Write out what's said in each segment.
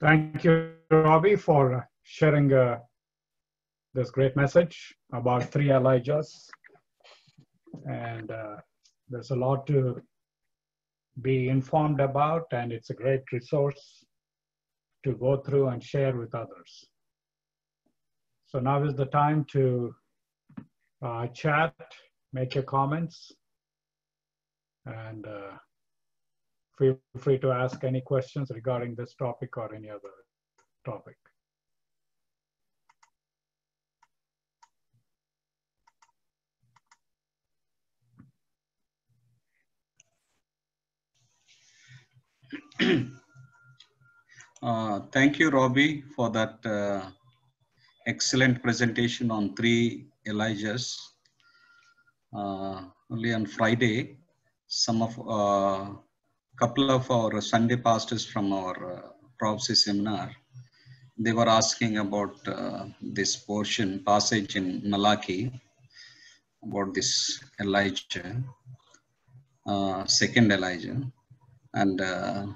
Thank you, Robbie, for sharing uh, this great message about three Elijahs. And uh, there's a lot to be informed about, and it's a great resource to go through and share with others. So now is the time to uh, chat, make your comments, and uh, feel free to ask any questions regarding this topic or any other topic. Uh, thank you, Robbie, for that uh, excellent presentation on three Elijahs. Uh, only on Friday, some of uh, couple of our Sunday pastors from our uh, prophecy seminar, they were asking about uh, this portion passage in Malachi about this Elijah, uh, second Elijah, and uh,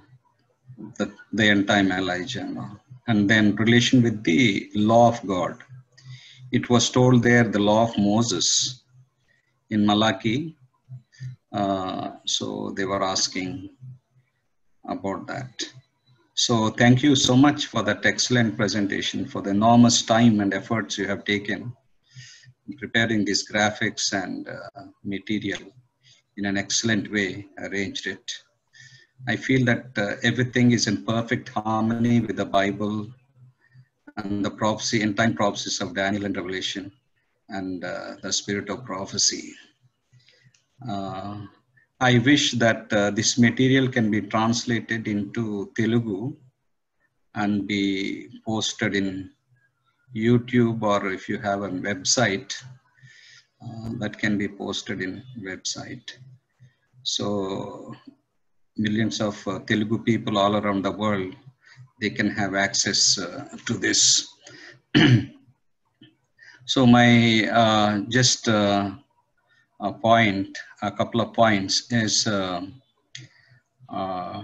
the, the end time Elijah, and, and then relation with the law of God. It was told there the law of Moses in Malachi. Uh, so they were asking about that. So thank you so much for that excellent presentation, for the enormous time and efforts you have taken in preparing these graphics and uh, material in an excellent way, arranged it. I feel that uh, everything is in perfect harmony with the Bible and the prophecy, end time prophecies of Daniel and Revelation and uh, the spirit of prophecy. Uh, I wish that uh, this material can be translated into Telugu and be posted in YouTube or if you have a website uh, that can be posted in website. So millions of uh, Telugu people all around the world, they can have access uh, to this. so my uh, just a point, a couple of points is uh, uh,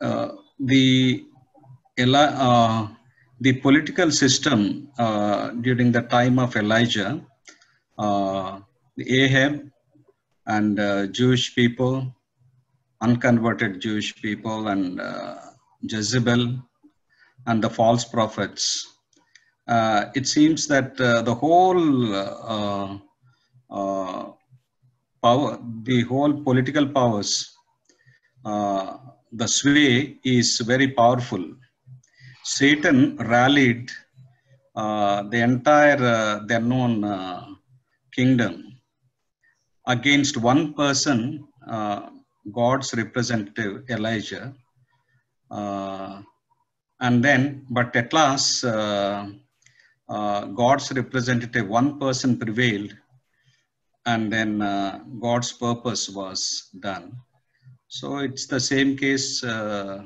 uh, the the political system during the time of Elijah, Ahab and Jewish people, unconverted Jewish people, and Jezebel and the false prophets. Uh, it seems that uh, the whole uh, power, the whole political powers, uh, the sway is very powerful. Satan rallied uh, the entire uh, their known uh, kingdom against one person, uh, God's representative Elijah. Uh, and then, but at last, uh, God's representative, one person prevailed, and then uh, God's purpose was done. So it's the same case uh,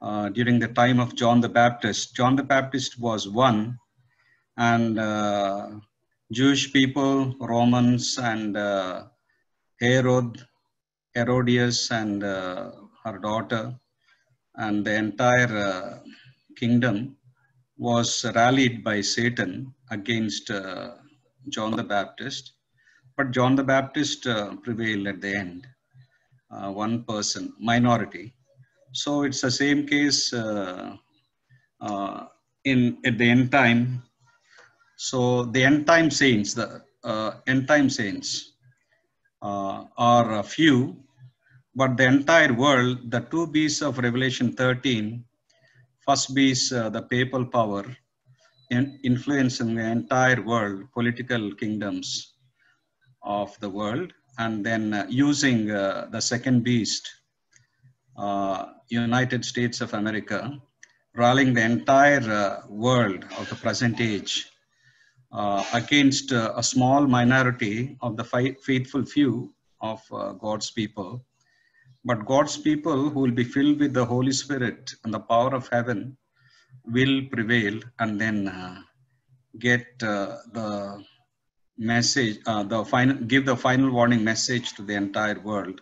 uh, during the time of John the Baptist. John the Baptist was one, and uh, Jewish people, Romans, and uh, Herod, Herodias, and uh, her daughter, and the entire kingdom was rallied by Satan against John the Baptist. But John the Baptist uh, prevailed at the end, uh, one person, minority. So it's the same case uh, uh, in at the end time. So the end time saints, the uh, end time saints, uh, are a few, but the entire world, the two beasts of Revelation 13, first beast, the papal power, in, influencing the entire world, political kingdoms of the world, and then uh, using uh, the second beast, uh, United States of America, rallying the entire world of the present age against a small minority of the faithful few of God's people. But God's people who will be filled with the Holy Spirit and the power of heaven will prevail and then uh, get uh, the message, uh, the final, give the final warning message to the entire world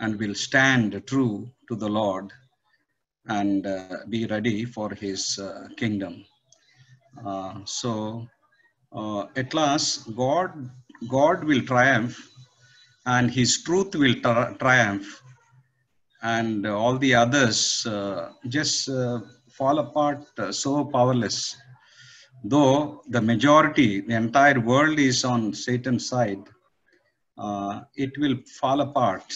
and will stand true to the Lord and uh, be ready for his uh, kingdom. Uh, so uh, at last, God, God will triumph and his truth will tri- triumph and all the others uh, just fall apart so powerless. Though the majority, the entire world is on Satan's side, uh, it will fall apart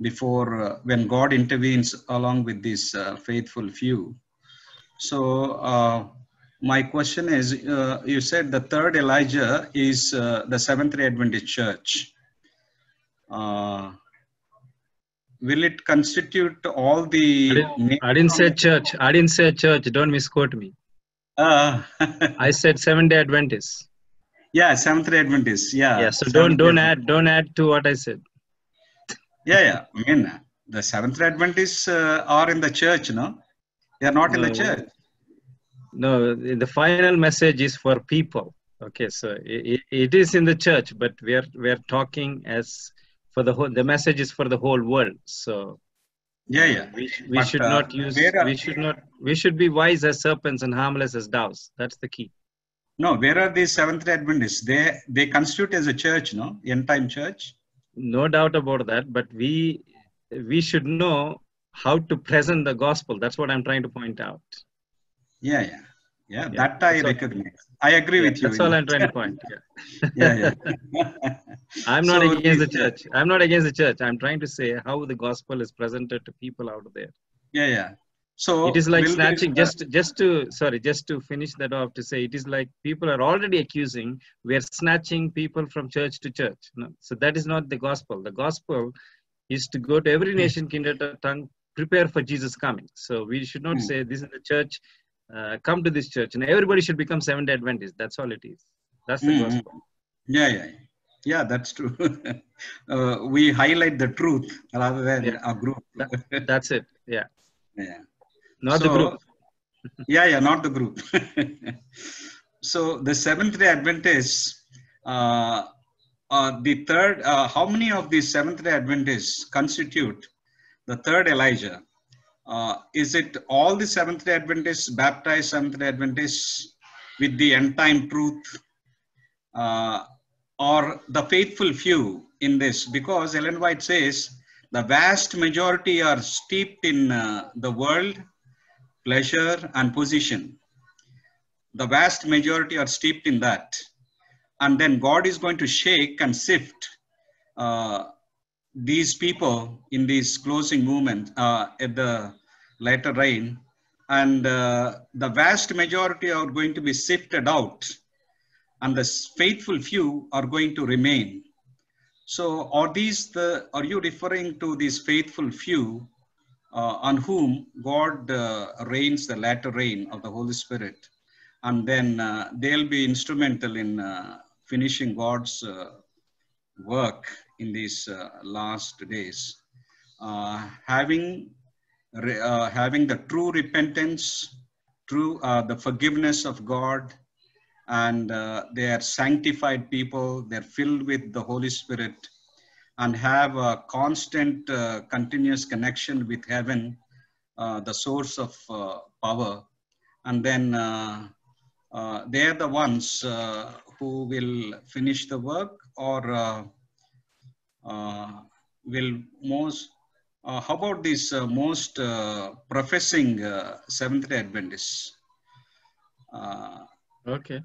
before uh, when God intervenes along with this uh, faithful few. So uh, my question is, uh, you said the third Elijah is uh, the Seventh-day Adventist Church. Will it constitute all I the? didn't, I didn't say church. I didn't say church. Don't misquote me. Uh, I said Seventh day Adventist. yeah, Seventh-day Adventist. Yeah. Yeah. So don't don't add don't add to what I said. Yeah, yeah. I mean, the Seventh-day Adventists uh, are in the church, no? They are not in the church. No, the final message is for people. Okay, so it, it is in the church, but we are we are talking as for the whole. The message is for the whole world. So Yeah, yeah. we sh- we But, should uh, not use we should not we should be wise as serpents and harmless as doves. That's the key. No, where are these Seventh-day Adventists? They they constitute as a church, no? End time church. No doubt about that. But we we should know how to present the gospel. That's what I'm trying to point out. Yeah, yeah, yeah. Yeah, that I all. recognize. I agree Yeah, with you. that's all. I'm trying to point. Yeah. yeah, yeah. I'm not So against the church. I'm not against the church. I'm trying to say how the gospel is presented to people out there. Yeah, yeah. So it is like snatching. uh, Just, just to sorry, just to finish that off to say, it is like people are already accusing we are snatching people from church to church. No, so that is not the gospel. The gospel is to go to every nation, kindred, tongue, prepare for Jesus coming. So we should not Hmm. say this is the church. Uh, come to this church, and everybody should become Seventh Day Adventist. That's all it is. That's the Hmm, gospel. Yeah, yeah, yeah. That's true. uh, we highlight the truth rather than Yeah. a group. That's it. Yeah, yeah. not the group. yeah, yeah, not the group. so the Seventh Day Adventists, uh, uh, the third. Uh, how many of these Seventh Day Adventists constitute the third Elijah? Uh, is it all the Seventh Day Adventists, baptized Seventh Day Adventists, with the end time truth, uh, or the faithful few in this? Because Ellen White says the vast majority are steeped in uh, the world pleasure and position. The vast majority are steeped in that. And then God is going to shake and sift uh, these people in this closing movement uh, at the latter rain. And uh, the vast majority are going to be sifted out. And the faithful few are going to remain. So are these the, are you referring to these faithful few uh, on whom God uh, rains the latter rain of the Holy Spirit. And then uh, they'll be instrumental in uh, finishing God's work in these uh, last days. Uh, having, uh, having the true repentance, true the forgiveness of God, and they are sanctified people, they're filled with the Holy Spirit, and have a constant, uh, continuous connection with heaven, uh, the source of uh, power. And then uh, they're the ones who will finish the work or uh, uh, will most, uh, how about these uh, most uh, professing uh, Seventh day Adventists? Uh, Okay.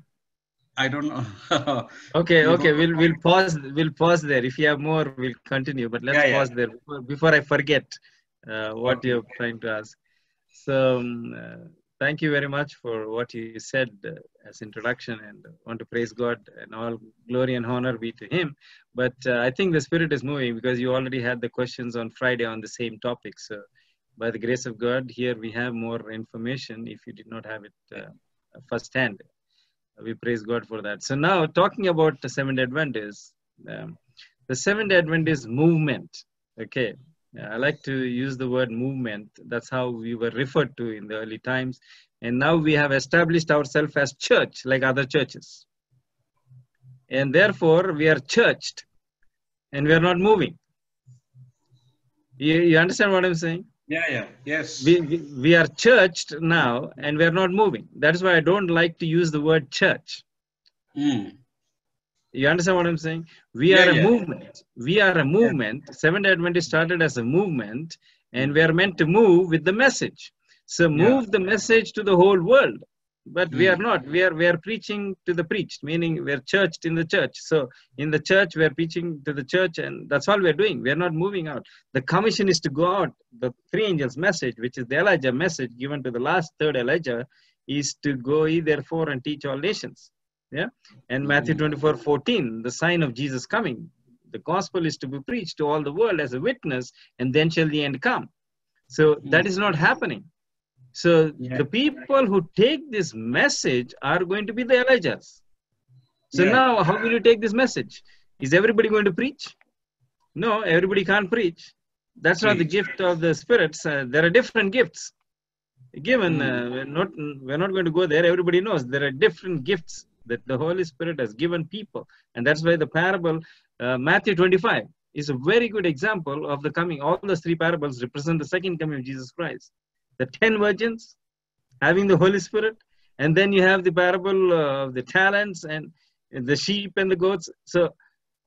I don't know. Okay, okay, don't- we'll we'll pause we'll pause there. If you have more, we'll continue. But let's Yeah, yeah. pause there before, before I forget uh, what Okay. you're trying to ask. So, um, uh, thank you very much for what you said uh, as introduction, and want to praise God and all glory and honor be to Him. But uh, I think the Spirit is moving because you already had the questions on Friday on the same topic. So, by the grace of God, here we have more information. If you did not have it uh, firsthand we praise God for that. So now talking about the Seventh Adventists, um, the Seventh Adventist movement. Okay, I like to use the word movement. That's how we were referred to in the early times, and now we have established ourselves as church, like other churches, and therefore we are churched, and we are not moving. You, you understand what I'm saying? Yeah, yeah, yes. We, we, we are churched now and we are not moving. That is why I don't like to use the word church. Mm. You understand what I'm saying? We Yeah, are a yeah. movement. We are a movement. Seventh day Adventist started as a movement and we are meant to move with the message. So move the message to the whole world. But we are Mm. not. We are we are preaching to the preached, meaning we are churched in the church. So in the church, we are preaching to the church, and that's all we are doing. We are not moving out. The commission is to go out. The three angels' message, which is the Elijah message given to the last third Elijah, is to go ye therefore and teach all nations. Yeah. And Matthew Mhm. 24, 14, the sign of Jesus coming. The gospel is to be preached to all the world as a witness, and then shall the end come. So that is not happening. So Yeah. the people who take this message are going to be the Elijahs. So Yeah. now, how will you take this message? Is everybody going to preach? No, everybody can't preach. That's not the gift of the spirits. Uh, there are different gifts given. Mm. Uh, we're not we're not going to go there. Everybody knows there are different gifts that the Holy Spirit has given people, and that's why the parable uh, Matthew 25 is a very good example of the coming. All those three parables represent the second coming of Jesus Christ. The ten virgins having the Holy Spirit, and then you have the parable of the talents and the sheep and the goats. So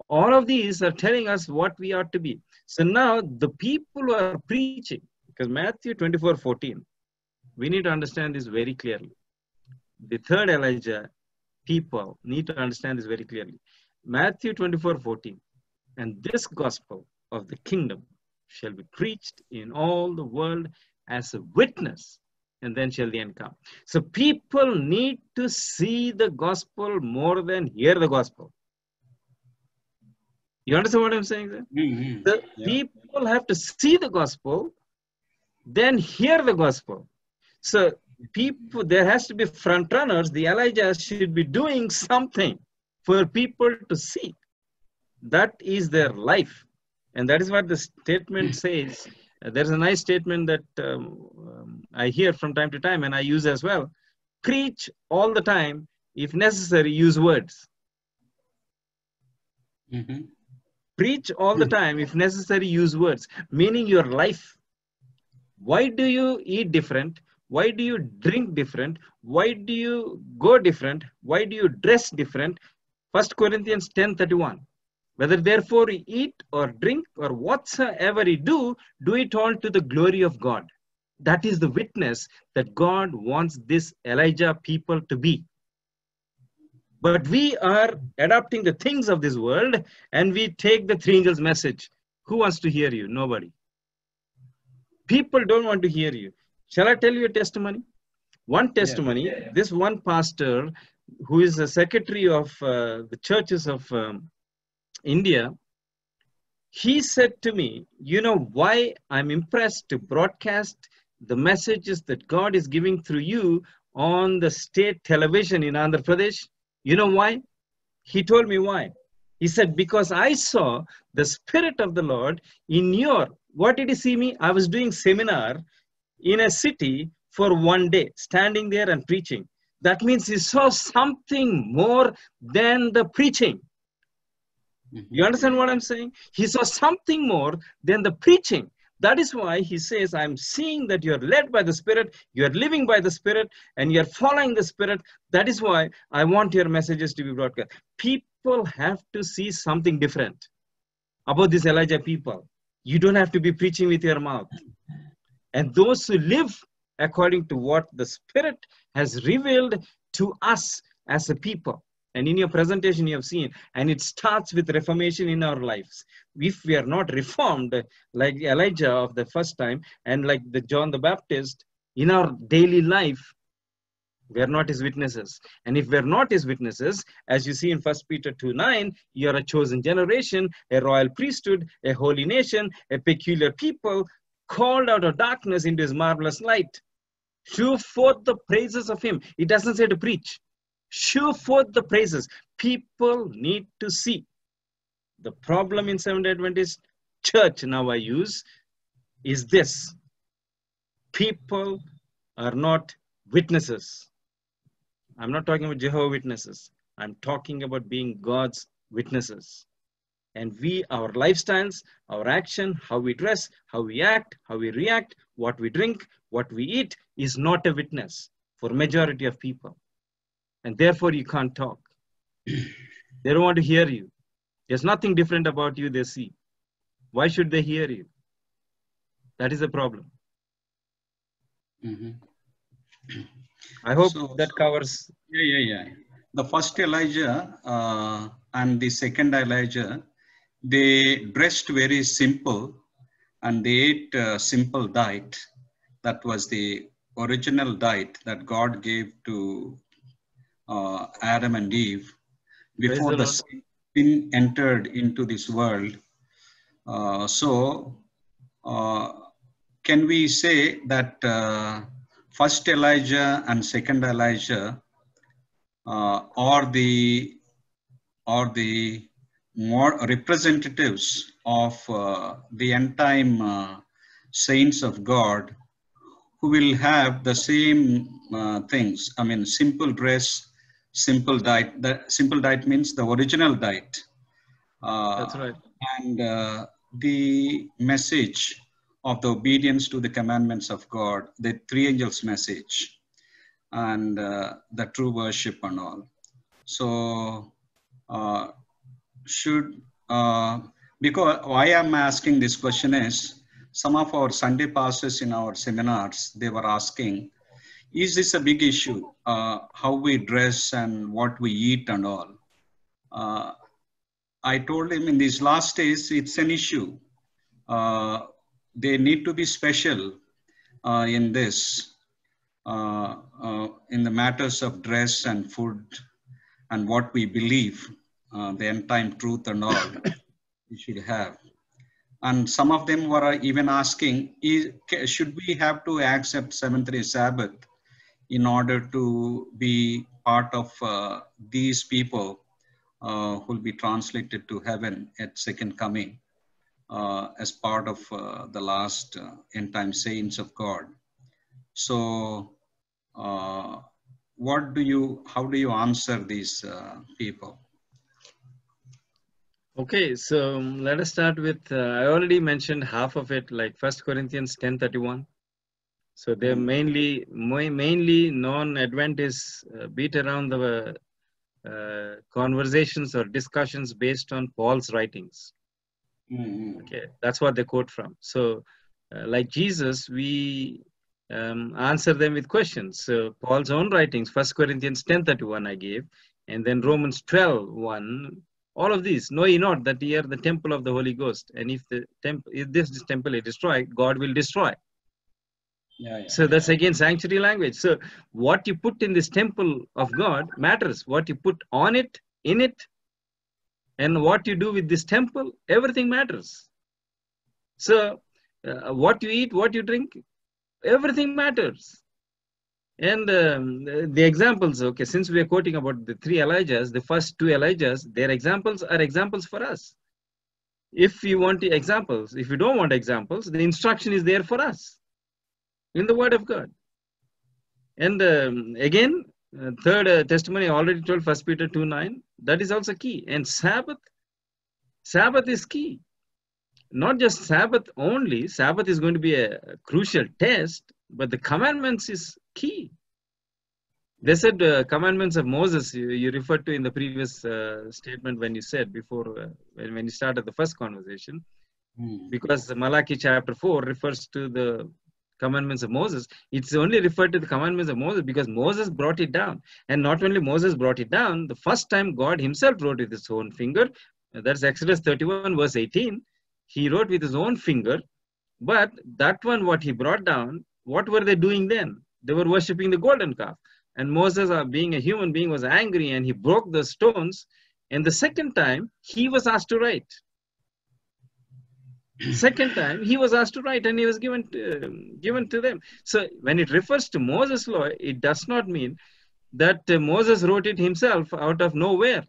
all of these are telling us what we ought to be. So now the people who are preaching, because Matthew 24 14, we need to understand this very clearly. The third Elijah people need to understand this very clearly. Matthew 24 14, and this gospel of the kingdom shall be preached in all the world as a witness, and then shall the end come. So people need to see the gospel more than hear the gospel. You understand what I'm saying? Sir? Mhm. The Yeah. people have to see the gospel, then hear the gospel. So people, there has to be front runners. The Elijah should be doing something for people to see. That is their life, and that is what the statement says. Uh, There's a nice statement that um, um, I hear from time to time, and I use as well. Preach all the time. If necessary, use words. Mhm. preach all the time if necessary use words meaning your life why do you eat different why do you drink different? Why do you go different? Why do you dress different? First corinthians 10 31 whether therefore you eat or drink or whatsoever you do do it all to the glory of god. That is the witness that god wants this elijah people to be. But we are adopting the things of this world and we take the three angels message. Who wants to hear you? Nobody. People don't want to hear you shall i tell you a testimony one testimony this one pastor who is the secretary of uh, the churches of um, india he said to me you know why i'm impressed to broadcast the messages that god is giving through you on the state television in andhra pradesh you know why? He told me why. He said, Because I saw the Spirit of the Lord in your. What did he see me? I was doing seminar in a city for one day, standing there and preaching. That means he saw something more than the preaching. Mhm. You understand what I'm saying? He saw something more than the preaching. That is why he says, I'm seeing that you're led by the Spirit, you're living by the Spirit, and you're following the Spirit. That is why I want your messages to be broadcast. People have to see something different about these Elijah people. You don't have to be preaching with your mouth. And those who live according to what the Spirit has revealed to us as a people. And in your presentation, you have seen, and it starts with reformation in our lives. If we are not reformed, like Elijah of the first time, and like the John the Baptist, in our daily life, we are not his witnesses. And if we're not his witnesses, as you see in 1 Peter 2 9, you are a chosen generation, a royal priesthood, a holy nation, a peculiar people, called out of darkness into his marvelous light. Show forth the praises of him. It doesn't say to preach. Show forth the praises. People need to see. The problem in Seventh Adventist church now I use is this people are not witnesses. I'm not talking about Jehovah Witnesses. I'm talking about being God's witnesses. And we, our lifestyles, our action, how we dress, how we act, how we react, what we drink, what we eat is not a witness for majority of people. And therefore you can't talk. they don't want to hear you. There's nothing different about you they see. Why should they hear you? That is a problem. Mhm. I hope So- that covers. Yeah, yeah, yeah. The first Elijah uh, and the second Elijah, they dressed very simple and they ate a simple diet. That was the original diet that God gave to uh, Adam and Eve before the the sin entered into this world. Uh, so, uh, can we say that uh, first Elijah and second Elijah uh, are the are the more representatives of uh, the end time uh, saints of God who will have the same uh, things. I mean, simple dress, simple diet. The simple diet means the original diet. Uh, That's right. and uh, the message of the obedience to the commandments of God, the three angels' message, and uh, the true worship and all. So, uh, should uh, because why I'm asking this question is some of our Sunday pastors in our seminars they were asking, is this a big issue? Uh, how we dress and what we eat and all. Uh, I told him in these last days, it's an issue. Uh, they need to be special uh, in this, uh, uh, in the matters of dress and food and what we believe, uh, the end time truth and all we should have. And some of them were even asking, is, should we have to accept seventh day Sabbath in order to be part of uh, these people uh, who will be translated to heaven at second coming uh, as part of uh, the last uh, end time saints of God. So, what do you, how do you answer these people? Okay, so um, let us start with. Uh, I already mentioned half of it, like First Corinthians ten thirty one. So they're mainly mo- mainly non-Adventists uh, beat around the uh, conversations or discussions based on Paul's writings. Mm, Okay, that's what they quote from. So, uh, like Jesus, we um, answer them with questions. So Paul's own writings, First Corinthians ten thirty one, I gave, and then Romans 12 1. All of these, know ye not that ye are the temple of the Holy Ghost, and if the temple, if this temple is destroyed, God will destroy. Yeah, yeah. So that's again sanctuary language. So what you put in this temple of God matters. What you put on it, in it, and what you do with this temple, everything matters. So uh, what you eat, what you drink, everything matters. And um, the examples, okay, since we are quoting about the three Elijahs, the first two Elijahs, their examples are examples for us. If you want examples, if you don't want examples, the instruction is there for us in the Word of God. And um, again, uh, third uh, testimony already told First Peter 2 9, that is also key. And Sabbath, Sabbath is key. Not just Sabbath only, Sabbath is going to be a crucial test, but the commandments is key. They said uh, commandments of Moses, you, you referred to in the previous uh, statement when you said before, uh, when, when you started the first conversation, Mm, because Malachi chapter 4 refers to the commandments of Moses. It's only referred to the commandments of Moses because Moses brought it down. And not only Moses brought it down, the first time God himself wrote with his own finger, that's Exodus 31, verse 18. He wrote with his own finger, but that one, what he brought down, what were they doing then? They were worshipping the golden calf. And Moses, uh, being a human being, was angry and he broke the stones. And the second time, he was asked to write. Second time, he was asked to write and he was given to, um, given to them. So when it refers to Moses' law, it does not mean that uh, Moses wrote it himself out of nowhere.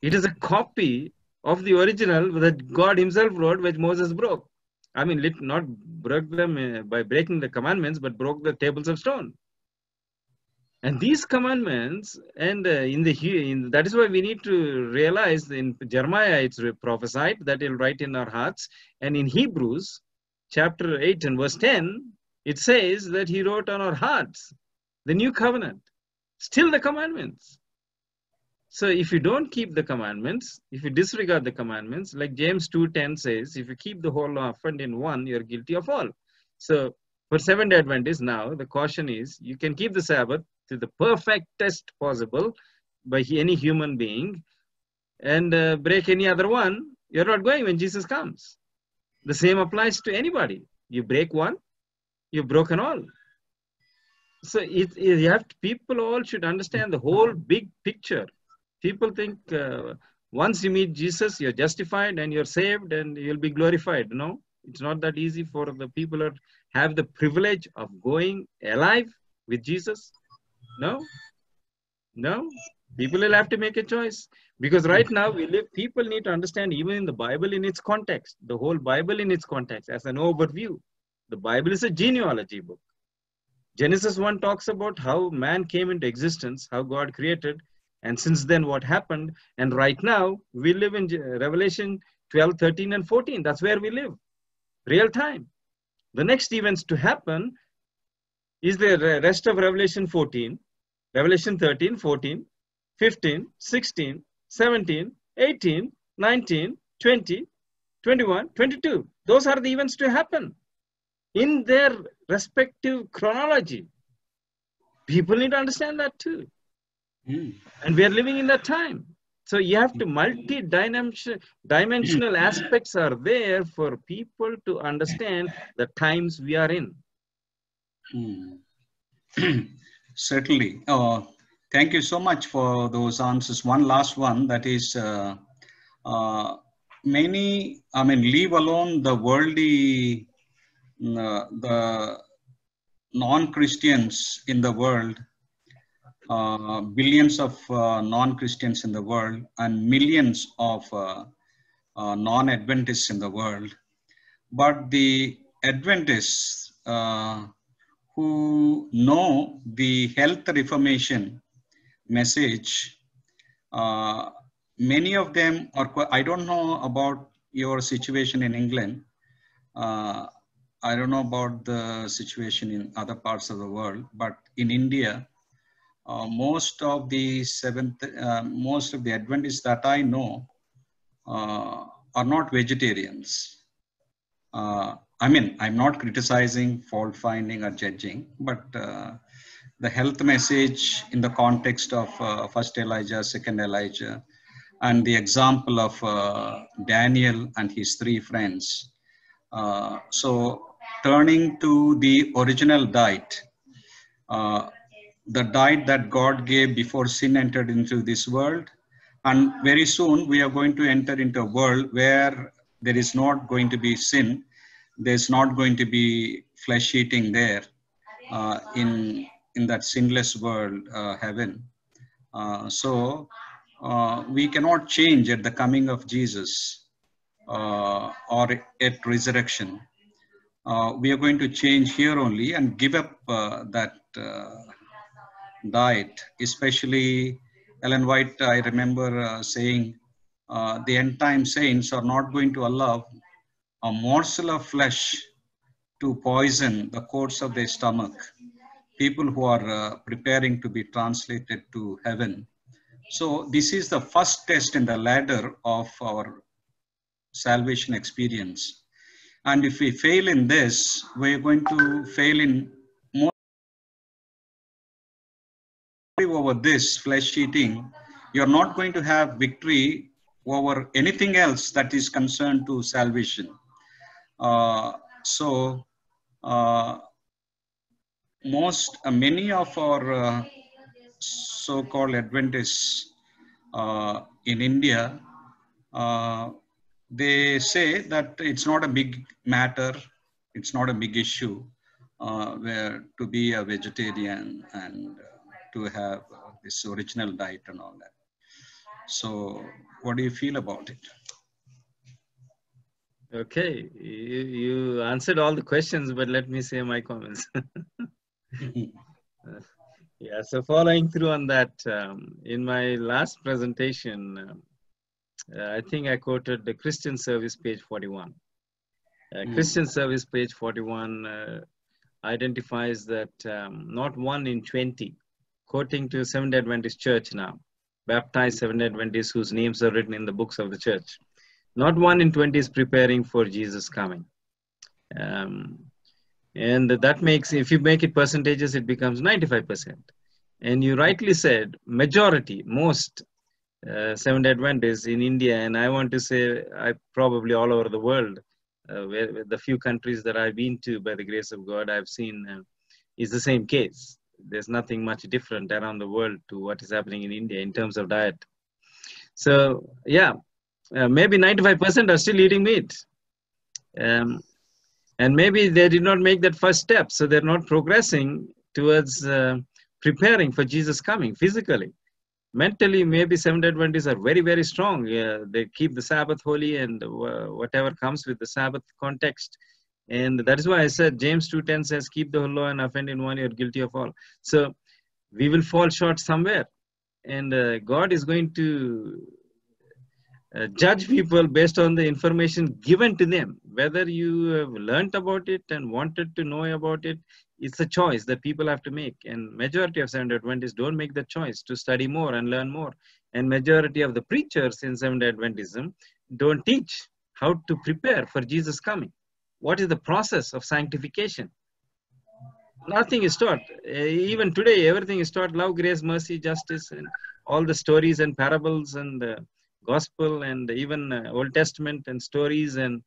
It is a copy of the original that God himself wrote, which Moses broke. I mean, lit- not broke them uh, by breaking the commandments, but broke the tables of stone. And these commandments, and uh, in the in, that is why we need to realize in Jeremiah it's prophesied that he'll write in our hearts, and in Hebrews chapter 8 and verse 10, it says that he wrote on our hearts the new covenant, still the commandments. So if you don't keep the commandments, if you disregard the commandments, like James 2.10 says, if you keep the whole law offend in one, you're guilty of all. So for Seventh-day Adventists now, the caution is you can keep the Sabbath to the perfectest possible by any human being and uh, break any other one, you're not going when Jesus comes. The same applies to anybody. You break one, you've broken all. So it, it, you have to, people all should understand the whole big picture. People think uh, once you meet Jesus, you're justified and you're saved and you'll be glorified. No, it's not that easy for the people who have the privilege of going alive with Jesus. No, no. People will have to make a choice because right now we live. People need to understand even in the Bible in its context, the whole Bible in its context as an overview. The Bible is a genealogy book. Genesis 1 talks about how man came into existence, how God created, and since then what happened. And right now we live in uh, Revelation 12, 13, and 14. That's where we live, real time. The next events to happen is the rest of Revelation 14, Revelation 13, 14, 15, 16, 17, 18, 19, 20, 21, 22. Those are the events to happen in their respective chronology. People need to understand that too. Mm. And we are living in that time. So you have to multi-dimensional aspects are there for people to understand the times we are in. Mm. Certainly. Uh, thank you so much for those answers. One last one that is uh, uh, many, I mean, leave alone the worldly, uh, the non-Christians in the world, uh, billions of uh, non-Christians in the world and millions of uh, non-Adventists in the world. But the Adventists who know the health reformation message, uh, many of them are, I don't know about your situation in England. Uh, I don't know about the situation in other parts of the world, but in India, uh, most of the seventh, uh, most of the Adventists that I know uh, are not vegetarians. Uh, I mean, I'm not criticizing, fault finding, or judging, but uh, the health message in the context of uh, first Elijah, second Elijah, and the example of Daniel and his three friends. So, turning to the original diet, the diet that God gave before sin entered into this world. And very soon we are going to enter into a world where there is not going to be sin. There's not going to be flesh eating there uh, in in that sinless world uh, heaven. Uh, so uh, we cannot change at the coming of jesus uh, or at resurrection. Uh, we are going to change here only and give up that diet especially ellen white i remember saying the end time saints are not going to allow a morsel of flesh to poison the course of their stomach. People who are uh, preparing to be translated to heaven. So this is the first test in the ladder of our salvation experience. And if we fail in this, we're going to fail in over this flesh eating. You're not going to have victory over anything else that is concerned to salvation. Uh, so uh, most, uh, many of our so-called Adventists in India, they say that it's not a big matter, it's not a big issue uh, where to be a vegetarian and uh, to have uh, this original diet and all that. So what do you feel about it? Okay, you, you answered all the questions, but let me say my comments. yeah, Yeah, so following through on that, um, in my last presentation, um, uh, I think I quoted the Christian Service page 41. Uh, Mm. Christian Service page 41 uh, identifies that um, not one in 20, quoting to Seventh Adventist Church now, baptized Seventh Adventists whose names are written in the books of the church, not one in 20 is preparing for Jesus coming. Um, and that makes, if you make it percentages, it becomes 95%. And you rightly said, majority, most uh, Seventh Adventists in India, and I want to say I probably all over the world, uh, where, the few countries that I've been to by the grace of God, I've seen uh, is the same case. There's nothing much different around the world to what is happening in India in terms of diet. So yeah, uh, maybe 95% are still eating meat. Um, and maybe they did not make that first step, so they're not progressing towards uh, preparing for Jesus coming physically mentally maybe seventh adventists are very very strong uh, they keep the sabbath holy and uh, whatever comes with the sabbath context and that is why i said james 2.10 says keep the whole law and offend in one you're guilty of all. So we will fall short somewhere. And uh, god is going to uh, judge people based on the information given to them. Whether you have learnt about it and wanted to know about it it's a choice that people have to make. And majority of seventh adventists don't make the choice to study more and learn more. And majority of the preachers in seventh adventism don't teach how to prepare for jesus coming what is the process of sanctification nothing is taught even today everything is taught love grace mercy justice and all the stories and parables and the gospel and even uh, old testament and stories and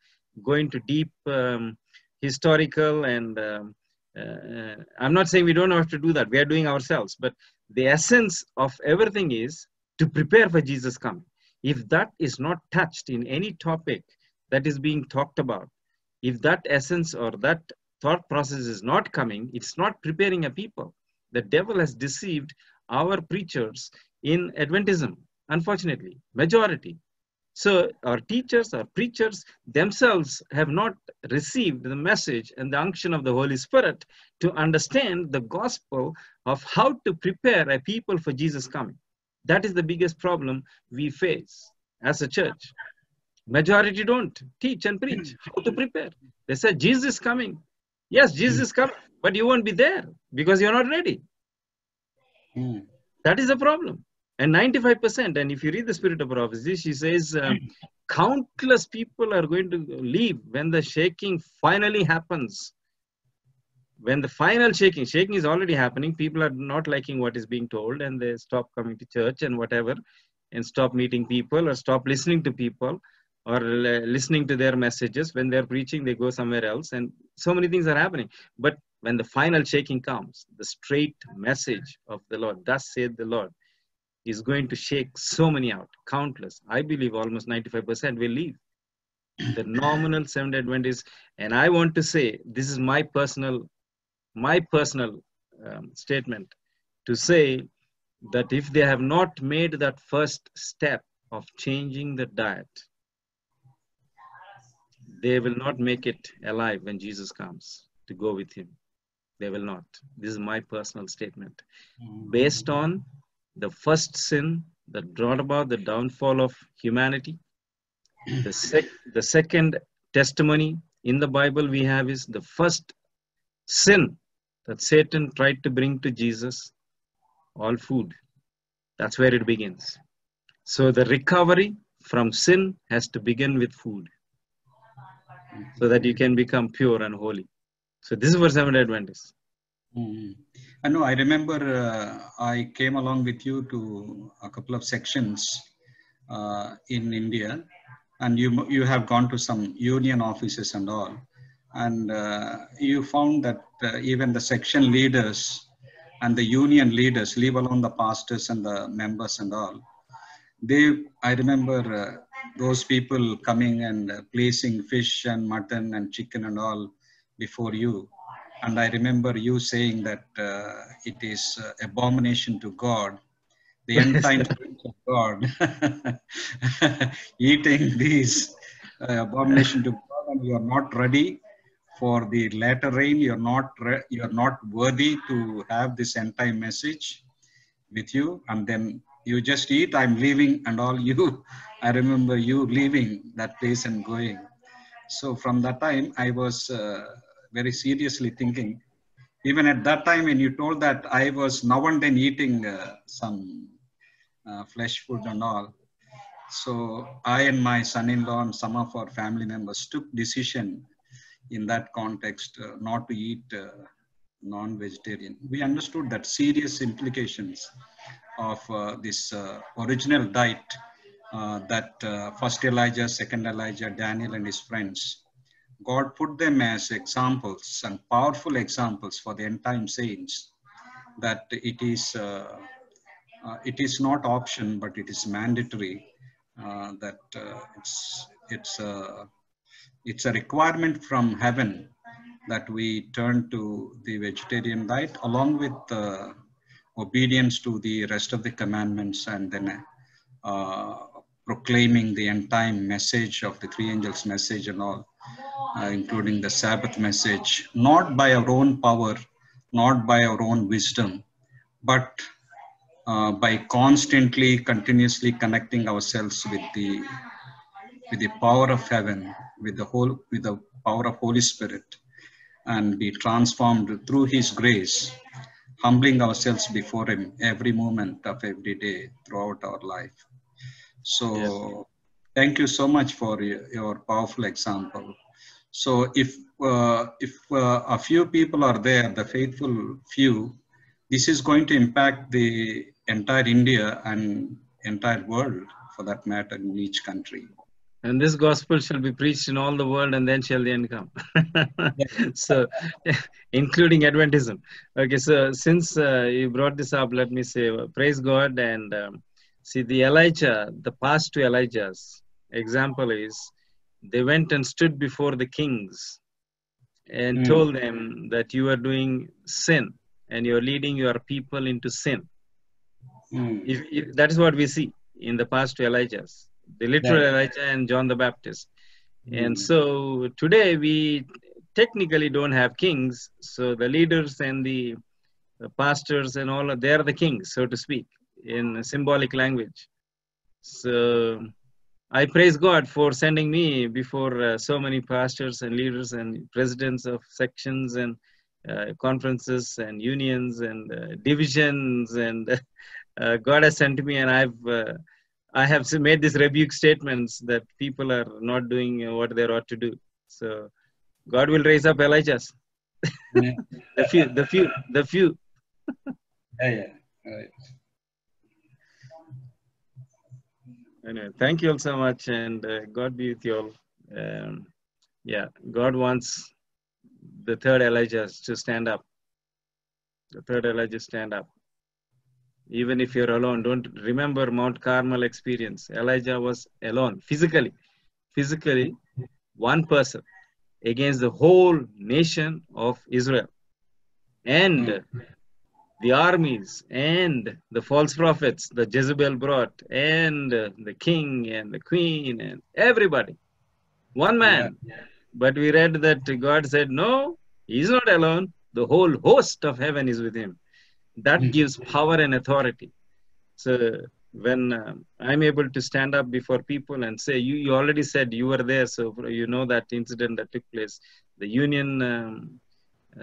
going to deep um, historical and um, uh, I'm not saying we don't have to do that. We are doing ourselves. But the essence of everything is to prepare for Jesus coming. If that is not touched in any topic that is being talked about, if that essence or that thought process is not coming, it's not preparing a people. The devil has deceived our preachers in Adventism, unfortunately, majority. So our teachers, our preachers themselves have not received the message and the unction of the Holy Spirit to understand the gospel of how to prepare a people for Jesus coming. That is the biggest problem we face as a church. Majority don't teach and preach how to prepare. They say Jesus is coming. Yes, Jesus is coming, but you won't be there because you're not ready. Mm. That is the problem and 95% and if you read the spirit of prophecy she says um, countless people are going to leave when the shaking finally happens when the final shaking shaking is already happening people are not liking what is being told and they stop coming to church and whatever and stop meeting people or stop listening to people or listening to their messages when they're preaching they go somewhere else and so many things are happening but when the final shaking comes the straight message of the lord thus said the lord is going to shake so many out, countless. I believe almost 95% will leave. The nominal Seventh Adventists, and I want to say this is my personal, my personal um, statement to say that if they have not made that first step of changing the diet, they will not make it alive when Jesus comes to go with him. They will not. This is my personal statement. Mm-hmm. Based on the first sin that brought about the downfall of humanity. The, sec- the second testimony in the Bible we have is the first sin that Satan tried to bring to Jesus all food. That's where it begins. So the recovery from sin has to begin with food so that you can become pure and holy. So this is for Seventh Adventists. Mm. I know. I remember uh, I came along with you to a couple of sections uh, in India, and you you have gone to some union offices and all, and uh, you found that uh, even the section leaders and the union leaders, leave alone the pastors and the members and all, they. I remember uh, those people coming and uh, placing fish and mutton and chicken and all before you and I remember you saying that uh, it is uh, abomination to God, the end time of God, eating these uh, abomination to God, and you are not ready for the latter rain, you're not re- you're not worthy to have this entire message with you, and then you just eat. I'm leaving, and all you. I remember you leaving that place and going. So from that time, I was uh, very seriously thinking. Even at that time, when you told that, I was now and then eating uh, some uh, flesh food and all. So I and my son-in-law and some of our family members took decision in that context uh, not to eat uh, non-vegetarian. We understood that serious implications of uh, this original diet uh, that uh, first Elijah, second Elijah, Daniel and his friends, God put them as examples and powerful examples for the end time saints that it is it is not option but it is mandatory uh, that uh, it's it's a it's a requirement from heaven that we turn to the vegetarian diet along with uh, obedience to the rest of the commandments and then uh, proclaiming the end time message of the three angels message and all uh, including the sabbath message not by our own power not by our own wisdom but uh, by constantly, continuously connecting ourselves with the with the power of heaven, with the whole with the power of Holy Spirit, and be transformed through His grace, humbling ourselves before Him every moment of every day throughout our life. So, yes. thank you so much for your, powerful example. So, if uh, if uh, a few people are there, the faithful few, this is going to impact the entire India and entire world for that matter in each country. And this gospel shall be preached in all the world and then shall the end come. so, including Adventism. Okay, so since uh, you brought this up, let me say, praise God. And um, see, the Elijah, the past two Elijahs, example is they went and stood before the kings and mm. told them that you are doing sin and you're leading your people into sin Mm. If, if, that is what we see in the past two Elijahs, the literal. Elijah and John the Baptist. Mm. And so today we technically don't have kings, so the leaders and the, the pastors and all, they are the kings, so to speak, in symbolic language. So I praise God for sending me before uh, so many pastors and leaders and presidents of sections and uh, conferences and unions and uh, divisions and uh, God has sent me, and I've uh, I have made these rebuke statements that people are not doing what they ought to do. So God will raise up Elijahs. The few, the few, the few. yeah, yeah, right. Anyway, thank you all so much, and uh, God be with you all. Um, yeah, God wants the third Elijah to stand up. The third Elijah stand up even if you're alone don't remember mount carmel experience elijah was alone physically physically one person against the whole nation of israel and the armies and the false prophets the jezebel brought and the king and the queen and everybody. One man. Yeah. but we read that god said no he's not alone. The whole host of heaven is with him. That hmm. gives power and authority. So when uh, i'm able to stand up before people and say you, you already said you were there so you know that incident that took place. The union um,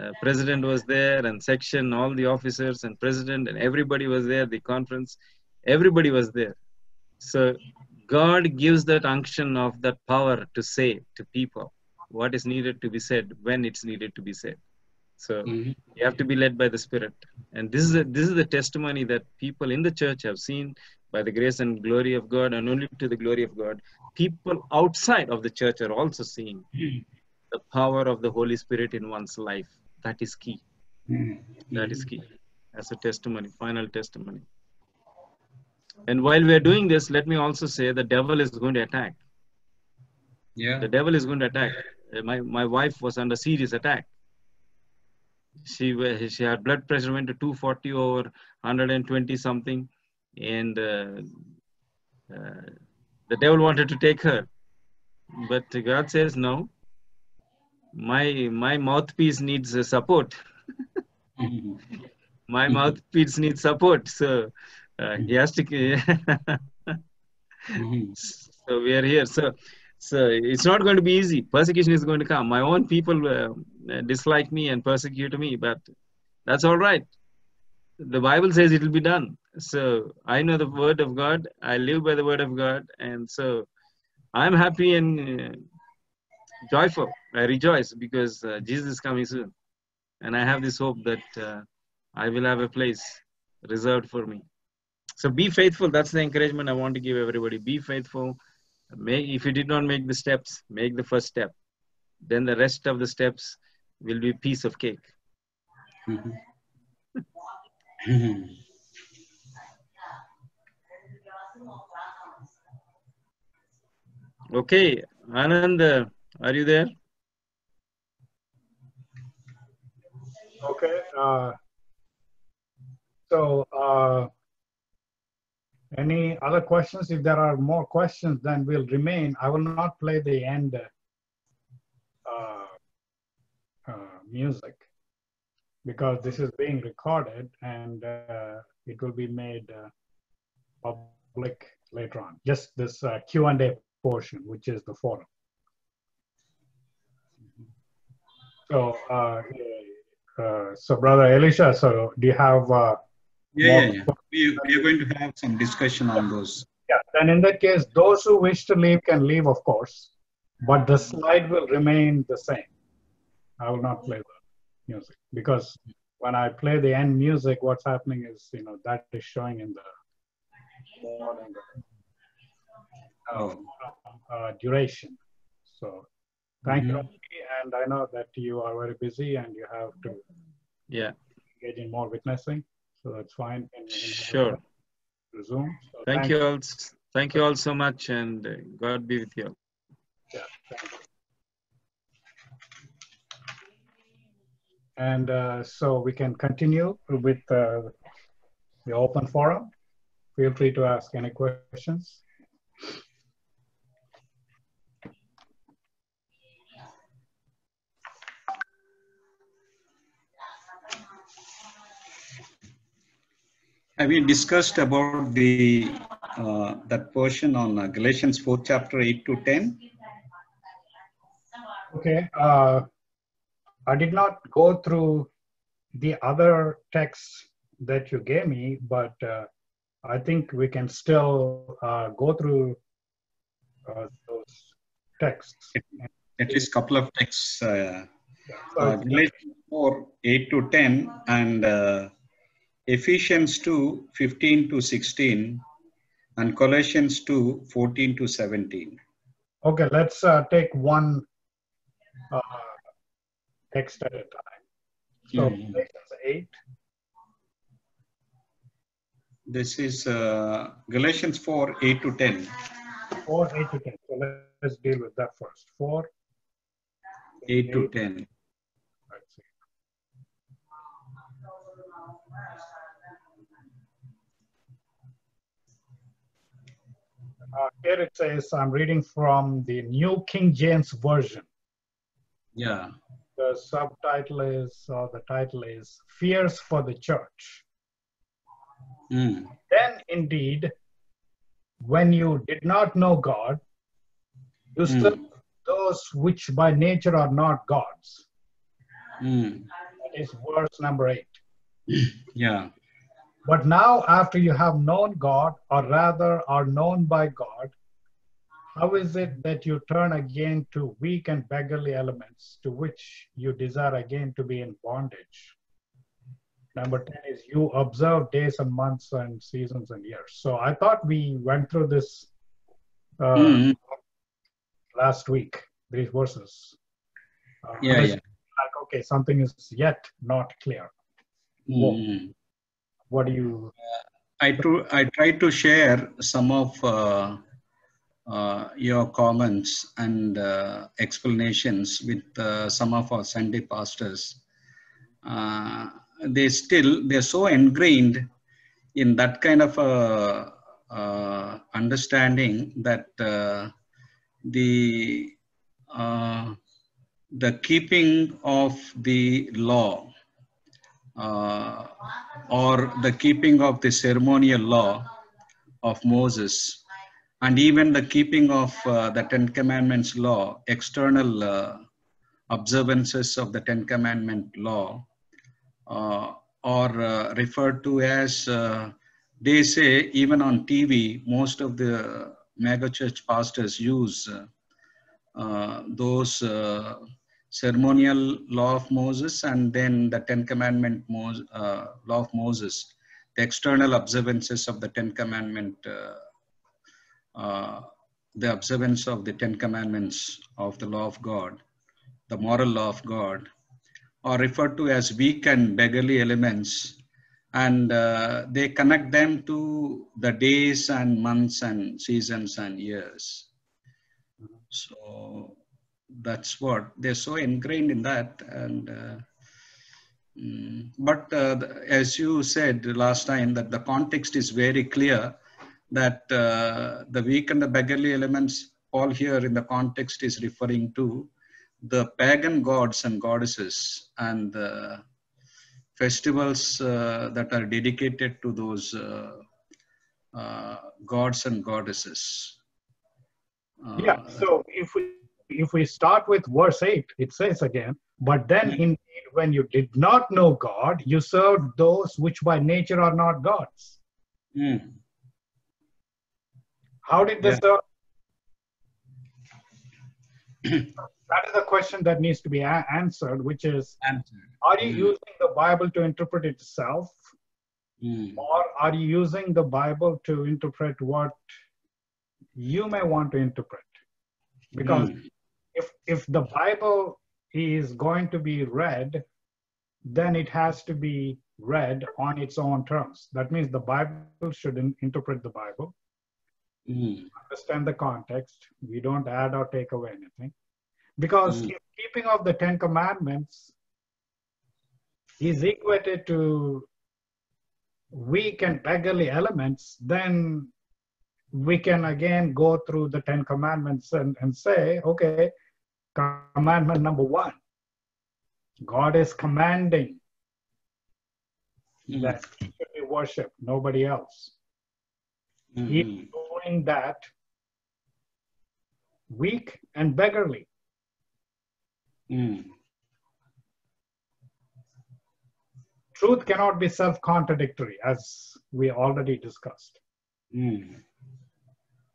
uh, president was there and section all the officers and president and everybody was there the conference everybody was there so god gives that unction of that power to say to people what is needed to be said when it's needed to be said so mm-hmm. you have to be led by the Spirit. And this is a, this is the testimony that people in the church have seen by the grace and glory of God, and only to the glory of God. People outside of the church are also seeing mm-hmm. the power of the Holy Spirit in one's life. That is key. Mm-hmm. That is key. As a testimony, final testimony. And while we are doing this, let me also say the devil is going to attack. Yeah. The devil is going to attack. My, my wife was under serious attack she she had blood pressure went to 240 over 120 something and uh, uh, the devil wanted to take her but god says no my my mouthpiece needs uh, support. My mouthpiece needs support. So uh, he has to. Mhm. so we are here. So so it's not going to be easy. Persecution is going to come. My own people uh, dislike me and persecute me, but that's all right. The Bible says it will be done. So I know the word of God. I live by the word of God, and so I'm happy and uh, joyful. I rejoice because uh, Jesus is coming soon, and I have this hope that uh, I will have a place reserved for me. So be faithful. That's the encouragement I want to give everybody. Be faithful. Make if you did not make the steps, make the first step. Then the rest of the steps will be piece of cake. Okay, Anand, are you there? Okay. Uh, so, uh, any other questions? If there are more questions, then we'll remain. I will not play the end uh, uh, music because this is being recorded and uh, it will be made uh, public later on. Just this Q&A portion, which is the forum. So, uh, uh, so brother Elisha, so do you have? Uh, Yeah, yeah, yeah. We, we are going to have some discussion on those. Yeah, then in that case, those who wish to leave can leave, of course, but the slide will remain the same. I will not play the music because when I play the end music, what's happening is, you know, that is showing in the morning, Oh. uh, duration. So thank you, Mhm. Ravi, and I know that you are very busy and you have to Yeah, engage in more witnessing, so that's fine. In, in sure. Resume. So Thank you all. Thank you all so much, and uh, God be with you. Yeah, thank you. And uh, so we can continue with uh, the open forum. Feel free to ask any questions. Have you discussed about the uh, that portion on uh, Galatians 4 chapter 8 to 10? Okay. Uh, I did not go through the other texts that you gave me, but uh, I think we can still uh, go through uh, those texts. At least couple of texts. Uh, uh, Galatians 4 8 to 10 and uh, Ephesians 2 15 to 16 and Colossians 2 14 to 17. Okay, let's uh, take one uh, text at a time. So. Galatians 8, This is uh, Galatians 4 8 to 10. 4, 8 to 10. So let- let's deal with that first. 4, 8 to 10. Uh, here it says, I'm reading from the New King James Version. Yeah. The subtitle is, or the title is, Fears for the Church. Mm. then indeed, when you did not know God, you served those which by nature are not gods. Mm. That is verse number eight. Yeah. But now, after you have known God, or rather are known by God, how is it that you turn again to weak and beggarly elements to which you desire again to be in bondage? Number 10 is you observe days and months and seasons and years. So I thought we went through this uh, Mm. last week, these verses. Uh, Yeah, yeah. Like, okay, something is yet not clear. Mm. What do you I, to, I tried to share some of uh, uh, your comments and uh, explanations with uh, some of our Sunday pastors. Uh, they still, they're so ingrained in that kind of a, uh, understanding that the the keeping of the law uh, or the keeping of the ceremonial law of Moses and even the keeping of uh, the Ten Commandments law, external uh, observances of the Ten Commandment law uh, are uh, referred to as, uh, they say even on TV, most of the mega church pastors use those ceremonial law of Moses and then the Ten Commandment uh, law of Moses, the external observances of the Ten Commandment, uh, uh, the observance of the Ten Commandments of the law of God, the moral law of God, are referred to as weak and beggarly elements and uh, they connect them to the days and months and seasons and years. So that's what they're so ingrained in that and uh, mm, but uh, as you said last time that the context is very clear that uh, the weak and the beggarly elements all here in the context is referring to the pagan gods and goddesses and the festivals uh, that are dedicated to those uh, uh, gods and goddesses. Yeah so if we if we start with verse 8, it says again, but then mm. indeed, when you did not know God, you served those which by nature are not gods. Mm. How did this yeah. that is a question that needs to be a- answered, which is Answered. Are you mm. using the Bible to interpret itself? Mm. Or are you using the Bible to interpret what you may want to interpret? Because mm if if the bible is going to be read then it has to be read on its own terms that means the bible should interpret the bible mm. understand the context we don't add or take away anything because mm. keeping of the ten commandments is equated to weak and beggarly elements then we can again go through the ten commandments and, and say okay commandment number one God is commanding mm. that he should be worshipped, nobody else. Mm-hmm. He's doing that weak and beggarly. Mm. Truth cannot be self contradictory, as we already discussed. Mm.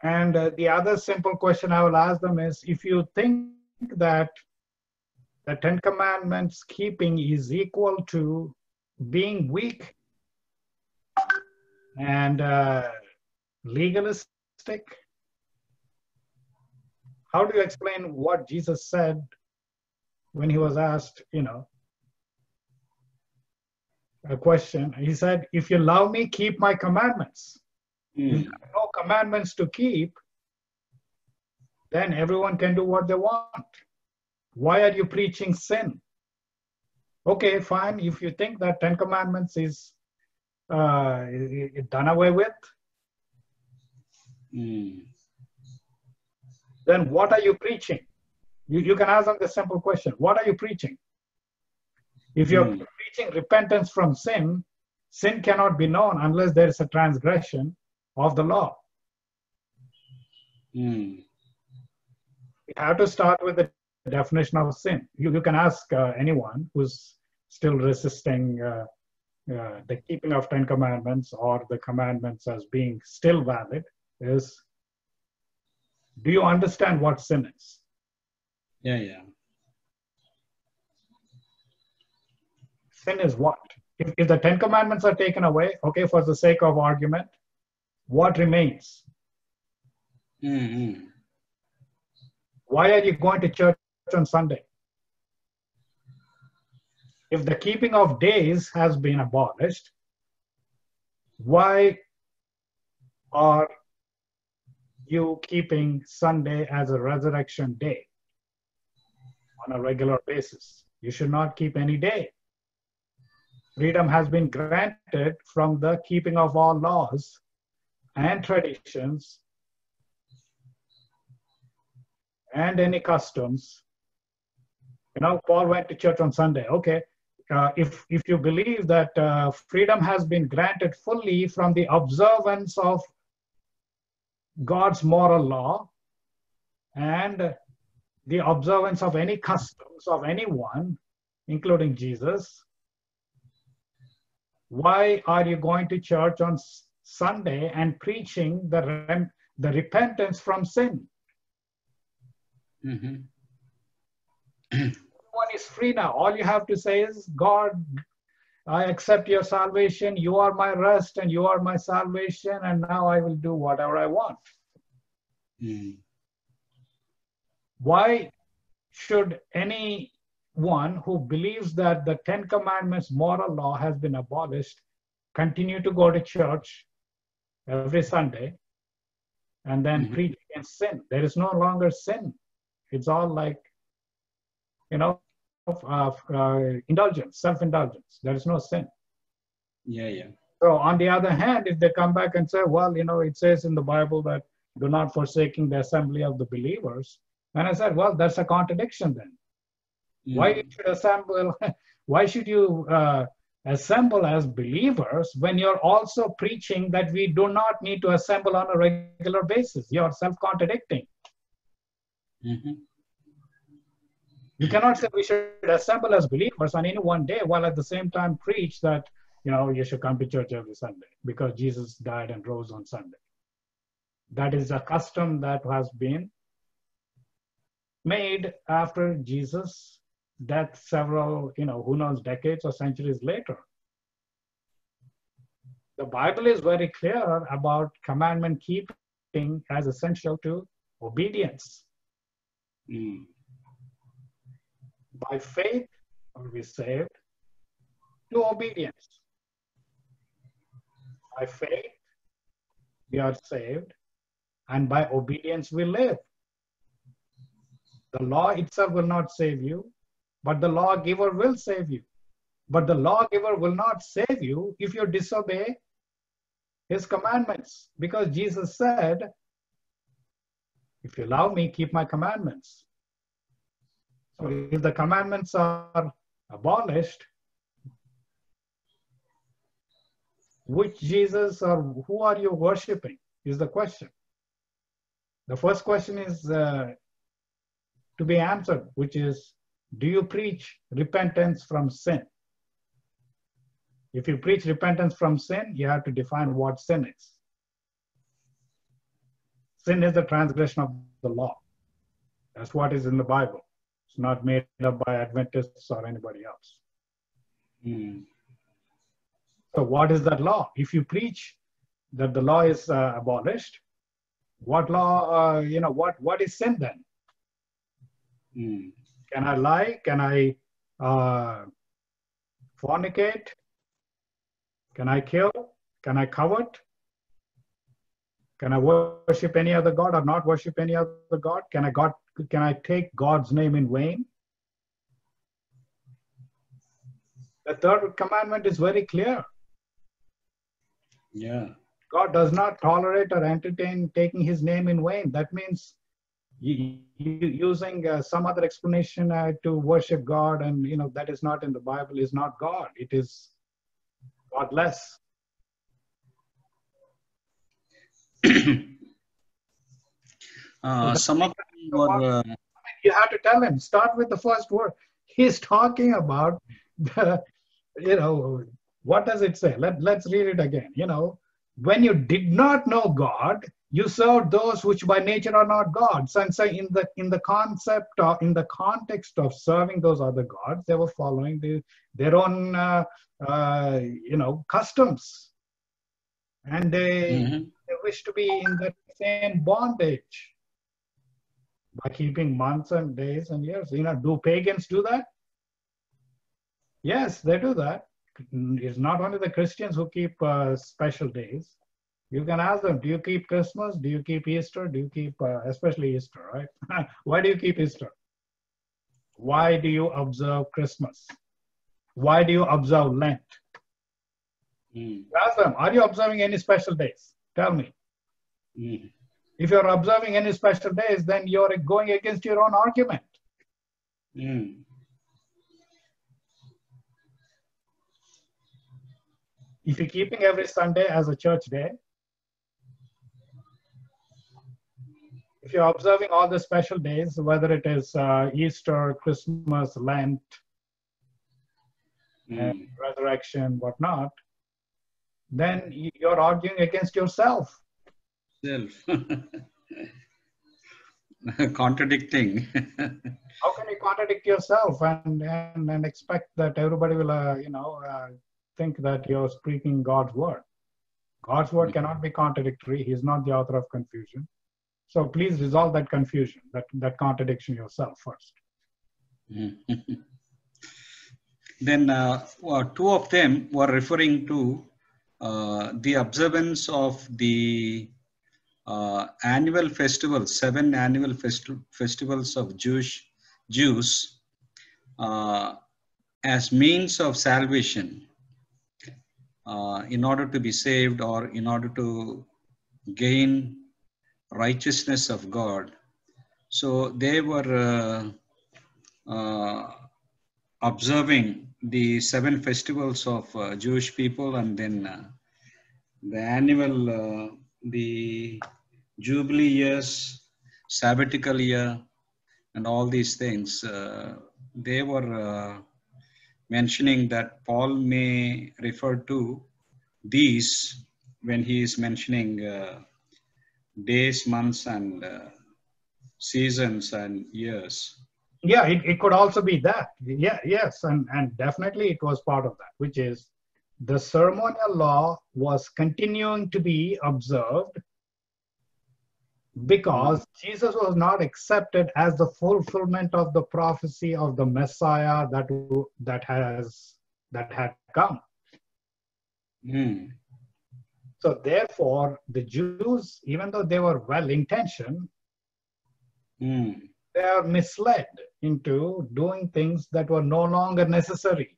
And uh, the other simple question I will ask them is if you think that the Ten Commandments keeping is equal to being weak and uh, legalistic. How do you explain what Jesus said when he was asked, you know, a question? He said, If you love me, keep my commandments. Mm. no commandments to keep, then everyone can do what they want. Why are you preaching sin? Okay, fine. If you think that Ten Commandments is uh, done away with, mm. then what are you preaching? You, you can ask them the simple question What are you preaching? If you're mm. preaching repentance from sin, sin cannot be known unless there is a transgression of the law. Mm have to start with the definition of sin. You, you can ask uh, anyone who's still resisting uh, uh, the keeping of Ten Commandments or the commandments as being still valid is do you understand what sin is? Yeah, yeah. Sin is what? If, if the Ten Commandments are taken away, okay, for the sake of argument, what remains? Mm-hmm. Why are you going to church on Sunday? If the keeping of days has been abolished, why are you keeping Sunday as a resurrection day on a regular basis? You should not keep any day. Freedom has been granted from the keeping of all laws and traditions and any customs You know, Paul went to church on Sunday. Okay, uh, if if you believe that uh, freedom has been granted fully from the observance of God's moral law and the observance of any customs of anyone, including Jesus, why are you going to church on Sunday and preaching the, the repentance from sin? Mm-hmm. Everyone is free now. All you have to say is, God, I accept your salvation. You are my rest and you are my salvation. And now I will do whatever I want. Mm. Why should anyone who believes that the Ten Commandments moral law has been abolished continue to go to church every Sunday and then mm-hmm. preach against sin? There is no longer sin. It's all like, you know, uh, uh, indulgence, self indulgence. There is no sin. Yeah, yeah. So, on the other hand, if they come back and say, well, you know, it says in the Bible that do not forsaking the assembly of the believers. And I said, well, that's a contradiction then. Mm. Why you should assemble? Why should you uh, assemble as believers when you're also preaching that we do not need to assemble on a regular basis? You're self-contradicting. Mm-hmm. You cannot say we should assemble as believers on any one day while at the same time preach that you know you should come to church every Sunday because Jesus died and rose on Sunday. That is a custom that has been made after Jesus' death several, you know, who knows, decades or centuries later. The Bible is very clear about commandment keeping as essential to obedience. Mm. By faith are we saved to obedience. By faith we are saved and by obedience we live. The law itself will not save you, but the lawgiver will save you. But the lawgiver will not save you if you disobey his commandments, because Jesus said, If you love me, keep my commandments. So if the commandments are abolished, which Jesus or who are you worshiping is the question. The first question is uh, to be answered, which is Do you preach repentance from sin? If you preach repentance from sin, you have to define what sin is. Sin is the transgression of the law. That's what is in the Bible. It's not made up by Adventists or anybody else. Mm. So, what is that law? If you preach that the law is uh, abolished, what law, uh, you know, what, what is sin then? Mm. Can I lie? Can I uh, fornicate? Can I kill? Can I covet? Can I worship any other God or not worship any other God? Can I God can I take God's name in vain? The third commandment is very clear. Yeah. God does not tolerate or entertain taking his name in vain. That means using uh, some other explanation uh, to worship God, and you know that is not in the Bible. Is not God. It is godless. Uh, some of were, uh... you have to tell him. Start with the first word. He's talking about the, you know, what does it say? Let Let's read it again. You know, when you did not know God, you served those which by nature are not gods. And so in the in the concept or in the context of serving those other gods, they were following the, their own uh, uh, you know customs. And they, mm-hmm. Wish to be in that same bondage by keeping months and days and years. You know, do pagans do that? Yes, they do that it's not only the Christians who keep uh, special days. You can ask them, do you keep Christmas? Do you keep Easter? Do you keep, uh, especially Easter, right? Why do you keep Easter? Why do you observe Christmas? Why do you observe Lent? Mm. Ask them, are you observing any special days? Tell me. Mm. If you're observing any special days, then you're going against your own argument. Mm. If you're keeping every Sunday as a church day, if you're observing all the special days, whether it is uh, Easter, Christmas, Lent, mm. and resurrection, whatnot, then you're arguing against yourself. Self. Contradicting. How can you contradict yourself and, and, and expect that everybody will, uh, you know, uh, think that you're speaking God's word? God's word cannot be contradictory. He's not the author of confusion. So please resolve that confusion, that, that contradiction yourself first. then uh, well, two of them were referring to uh, the observance of the uh, annual festivals, seven annual festi- festivals of Jewish Jews uh, as means of salvation uh, in order to be saved or in order to gain righteousness of God. So they were uh, observing the seven festivals of uh, Jewish people and then uh, the annual, uh, the Jubilee years, sabbatical year, and all these things. Uh, they were uh, mentioning that Paul may refer to these when he is mentioning uh, days, months, and seasons and years yeah it, it could also be that yeah yes and and definitely it was part of that which is the ceremonial law was continuing to be observed because jesus was not accepted as the fulfillment of the prophecy of the messiah that that has that had come mm. so therefore the jews even though they were well intentioned mm. They are misled into doing things that were no longer necessary.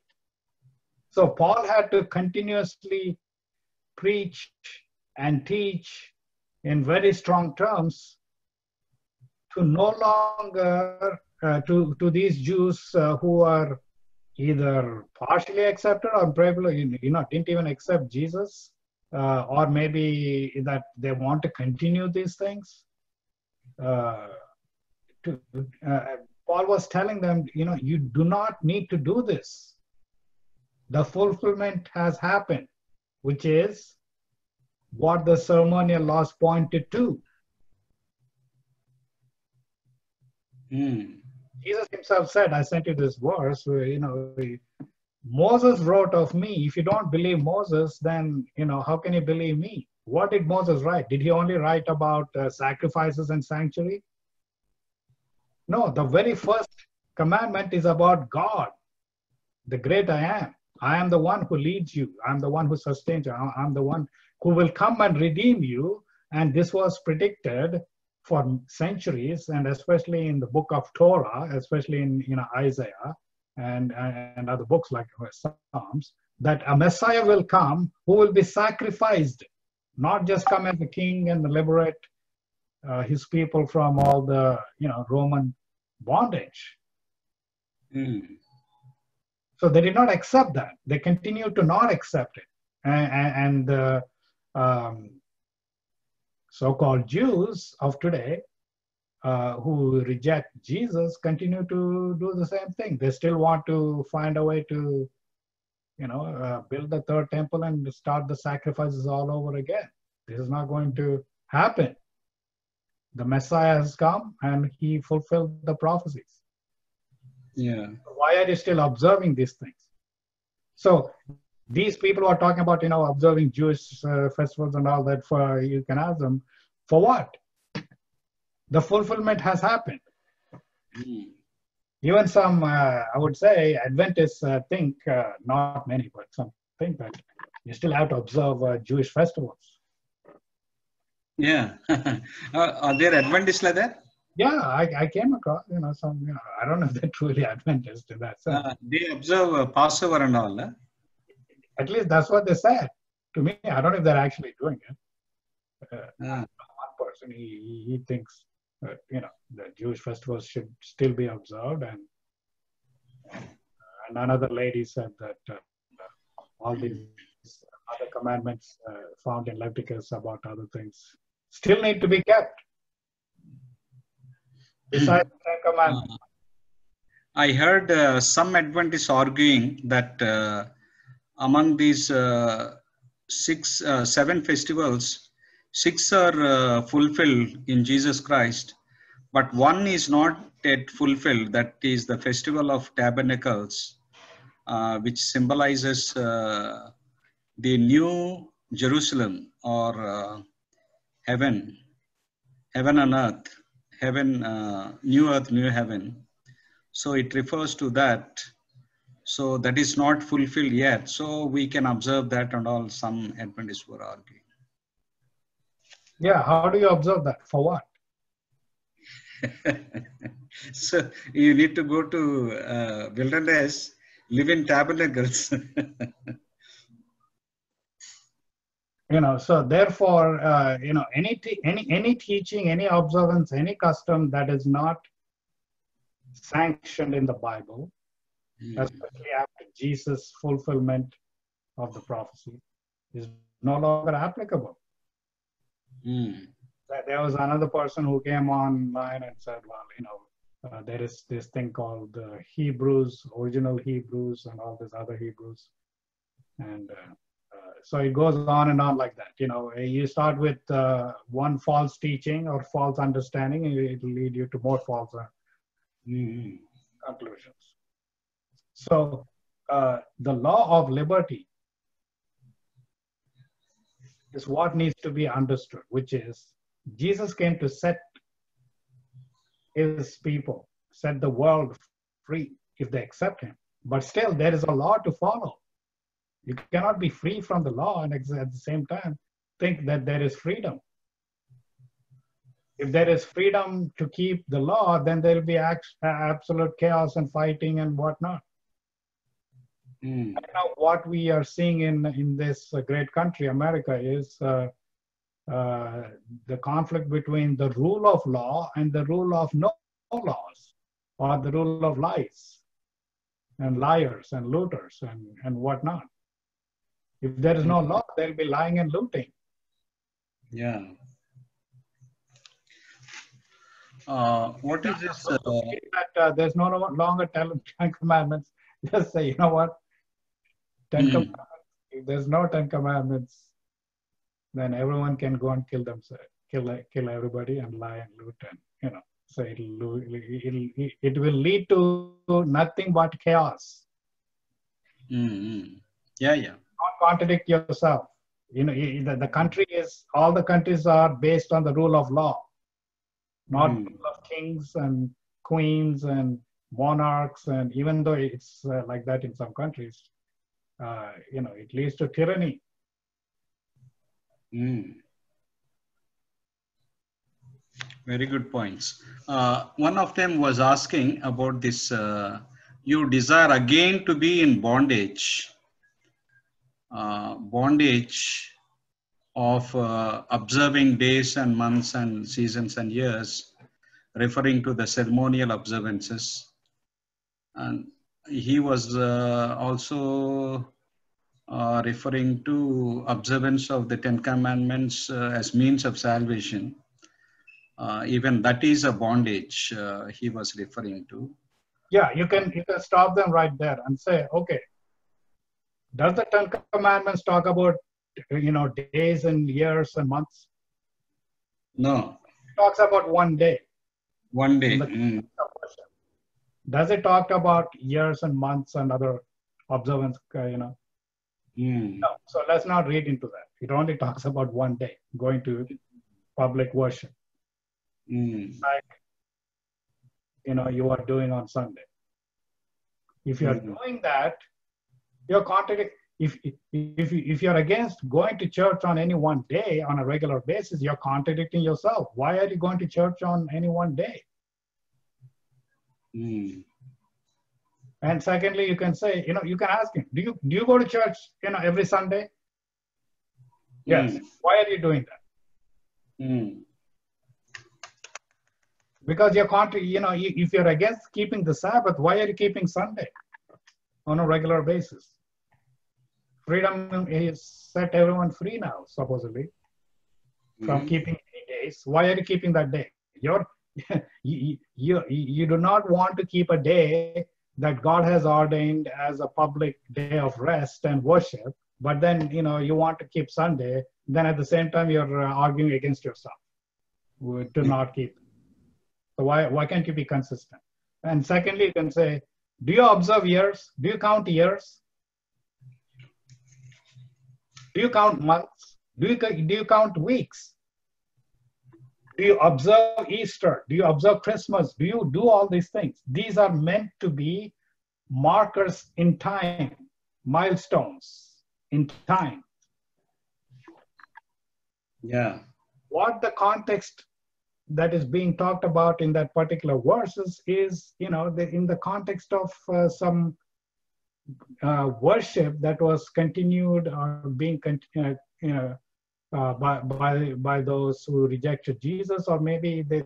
So Paul had to continuously preach and teach in very strong terms to no longer uh, to to these Jews uh, who are either partially accepted or probably you know didn't even accept Jesus, uh, or maybe that they want to continue these things. To uh, Paul was telling them, you know, you do not need to do this. The fulfillment has happened, which is what the ceremonial laws pointed to. Mm. Jesus himself said, I sent you this verse where, you know, Moses wrote of me. If you don't believe Moses, then, you know, how can you believe me? What did Moses write? Did he only write about uh, sacrifices and sanctuary? No, the very first commandment is about God, the great I am. I am the one who leads you. I'm the one who sustains you. I'm the one who will come and redeem you. And this was predicted for centuries, and especially in the book of Torah, especially in you know Isaiah and and other books like Psalms, that a Messiah will come who will be sacrificed, not just come as a king and liberate uh, his people from all the you know Roman bondage. Mm. So they did not accept that. They continued to not accept it. And, and the um, so-called Jews of today uh, who reject Jesus continue to do the same thing. They still want to find a way to, you know, uh, build the third temple and start the sacrifices all over again. This is not going to happen the Messiah has come and he fulfilled the prophecies. Yeah. Why are you still observing these things? So these people are talking about, you know, observing Jewish uh, festivals and all that. For you can ask them, for what? The fulfillment has happened. Mm. Even some, uh, I would say, Adventists uh, think, uh, not many, but some think that you still have to observe uh, Jewish festivals. Yeah. uh, are there Adventists like that? Yeah, I, I came across, you know, some, you know, I don't know if they're truly Adventist in that sense. Uh, they observe uh, Passover and all. Huh? At least that's what they said to me. I don't know if they're actually doing it. Uh, Ah. One person, he, he thinks, that, you know, the Jewish festivals should still be observed. And, and another lady said that uh, all these other commandments uh, found in Leviticus about other things still need to be kept. Besides the Ten Commandments. Uh, I heard uh, some Adventists arguing that uh, among these uh, six, uh, seven festivals, six are uh, fulfilled in Jesus Christ, but one is not yet fulfilled. That is the Festival of Tabernacles, uh, which symbolizes the new Jerusalem or heaven, heaven on earth, heaven, new earth, new heaven so it refers to that. So that is not fulfilled yet. So we can observe that and all some Adventists were arguing. Yeah, how do you observe that? For what? so you need to go to uh, wilderness, live in tabernacles. you know, so therefore, uh, you know, any any any teaching, any observance, any custom that is not sanctioned in the Bible, mm. especially after Jesus' fulfillment of the prophecy, is no longer applicable. Mm. There was another person who came online and said, well, you know, uh, there is this thing called the Hebrews, original Hebrews, and all these other Hebrews. And uh, uh, so it goes on and on like that. You know, you start with uh, one false teaching or false understanding, and it will lead you to more false uh, mm conclusions. So uh, the law of liberty is what needs to be understood, which is Jesus came to set his people, set the world free if they accept him. But still, there is a law to follow. You cannot be free from the law and at the same time think that there is freedom if there is freedom to keep the law, then there will be absolute chaos and fighting and whatnot. Mm. Now, what we are seeing in in this great country, America, is uh, uh, the conflict between the rule of law and the rule of no laws, or the rule of lies, and liars and looters and and whatnot. If there is no law, there will be lying and looting. Yeah. Uh, what is this? Uh, that, uh, there's no longer Ten Commandments. Just say, you know what? Ten mm. Commandments. If there's no Ten Commandments, then everyone can go and kill themselves, kill kill everybody, and lie and loot, and you know. So it'll, it'll, it will lead to nothing but chaos. Mm-hmm. Yeah, yeah. Don't contradict yourself. You know, the, the country is all the countries are based on the rule of law not mm. of kings and queens and monarchs. And even though it's uh, like that in some countries, uh, you know, it leads to tyranny. Mm. Very good points. Uh, one of them was asking about this uh, you desire again to be in bondage. Uh, bondage of uh, observing days and months and seasons and years, referring to the ceremonial observances. And he was uh, also uh, referring to observance of the Ten Commandments uh, as means of salvation. Even that is a bondage he was referring to. Yeah, you can you can stop them right there and say, okay, does the Ten Commandments talk about you know, days and years and months? No. It talks about one day. One day. Mm. Does it talk about years and months and other observance, uh, you know? Mm. No. So let's not read into that. It only talks about one day, going to public worship. Mm. Like, you know, you are doing on Sunday. If you're mm. doing that, you're contradicting if, if, if you're against going to church on any one day on a regular basis, you're contradicting yourself. Why are you going to church on any one day? Mm. And secondly, you can say, you know, you can ask him, do you do you go to church, you know, every Sunday? Yes. Mm. Why are you doing that? Mm. Because you're contra- you know, if you're against keeping the Sabbath, why are you keeping Sunday on a regular basis? freedom is set everyone free now, supposedly, from Mhm. keeping any days. Why are you keeping that day? You're you, you, you do not want to keep a day that God has ordained as a public day of rest and worship, but then you know you want to keep Sunday. Then at the same time you're uh, arguing against yourself to not keep. So why why can't you be consistent? And secondly, you can say, do you observe years? Do you count years? Do you count months? Do you do you count weeks? Do you observe Easter? Do you observe Christmas? Do you do all these things? These are meant to be markers in time, milestones in time. Yeah. What the context that is being talked about in that particular verses is, you know, the, in the context of uh, some uh, worship that was continued or being continued, you know, uh, by, by, by those who rejected Jesus, or maybe they,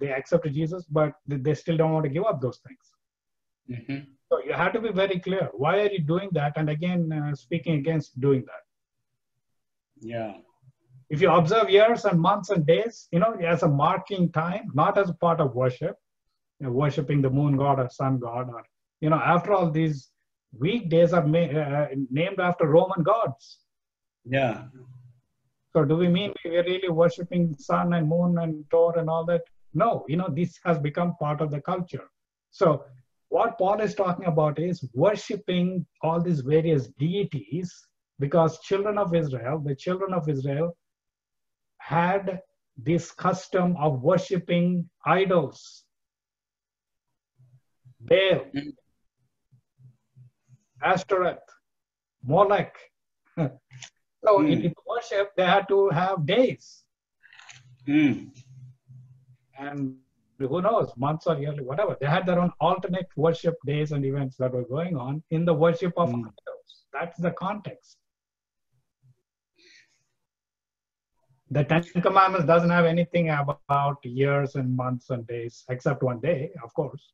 they accepted Jesus, but they still don't want to give up those things. Mhm. So you have to be very clear. Why are you doing that? And again, uh, speaking against doing that. Yeah. If you observe years and months and days, you know, as a marking time, not as a part of worship, you know, worshiping the moon god or sun god, or, you know, after all, these weekdays are ma- uh, named after Roman gods. Yeah. So do we mean we're really worshiping sun and moon and Thor and all that? No, you know, this has become part of the culture. So what Paul is talking about is worshiping all these various deities because children of Israel, the children of Israel had this custom of worshiping idols. Baal. Ashtoreth, Molech. so in, Mm. in worship, they had to have days. Mm. and who knows, months or yearly, whatever. They had their own alternate worship days and events that were going on in the worship of Mm. idols. That's the context. The Ten Commandments doesn't have anything about years and months and days, except one day, of course.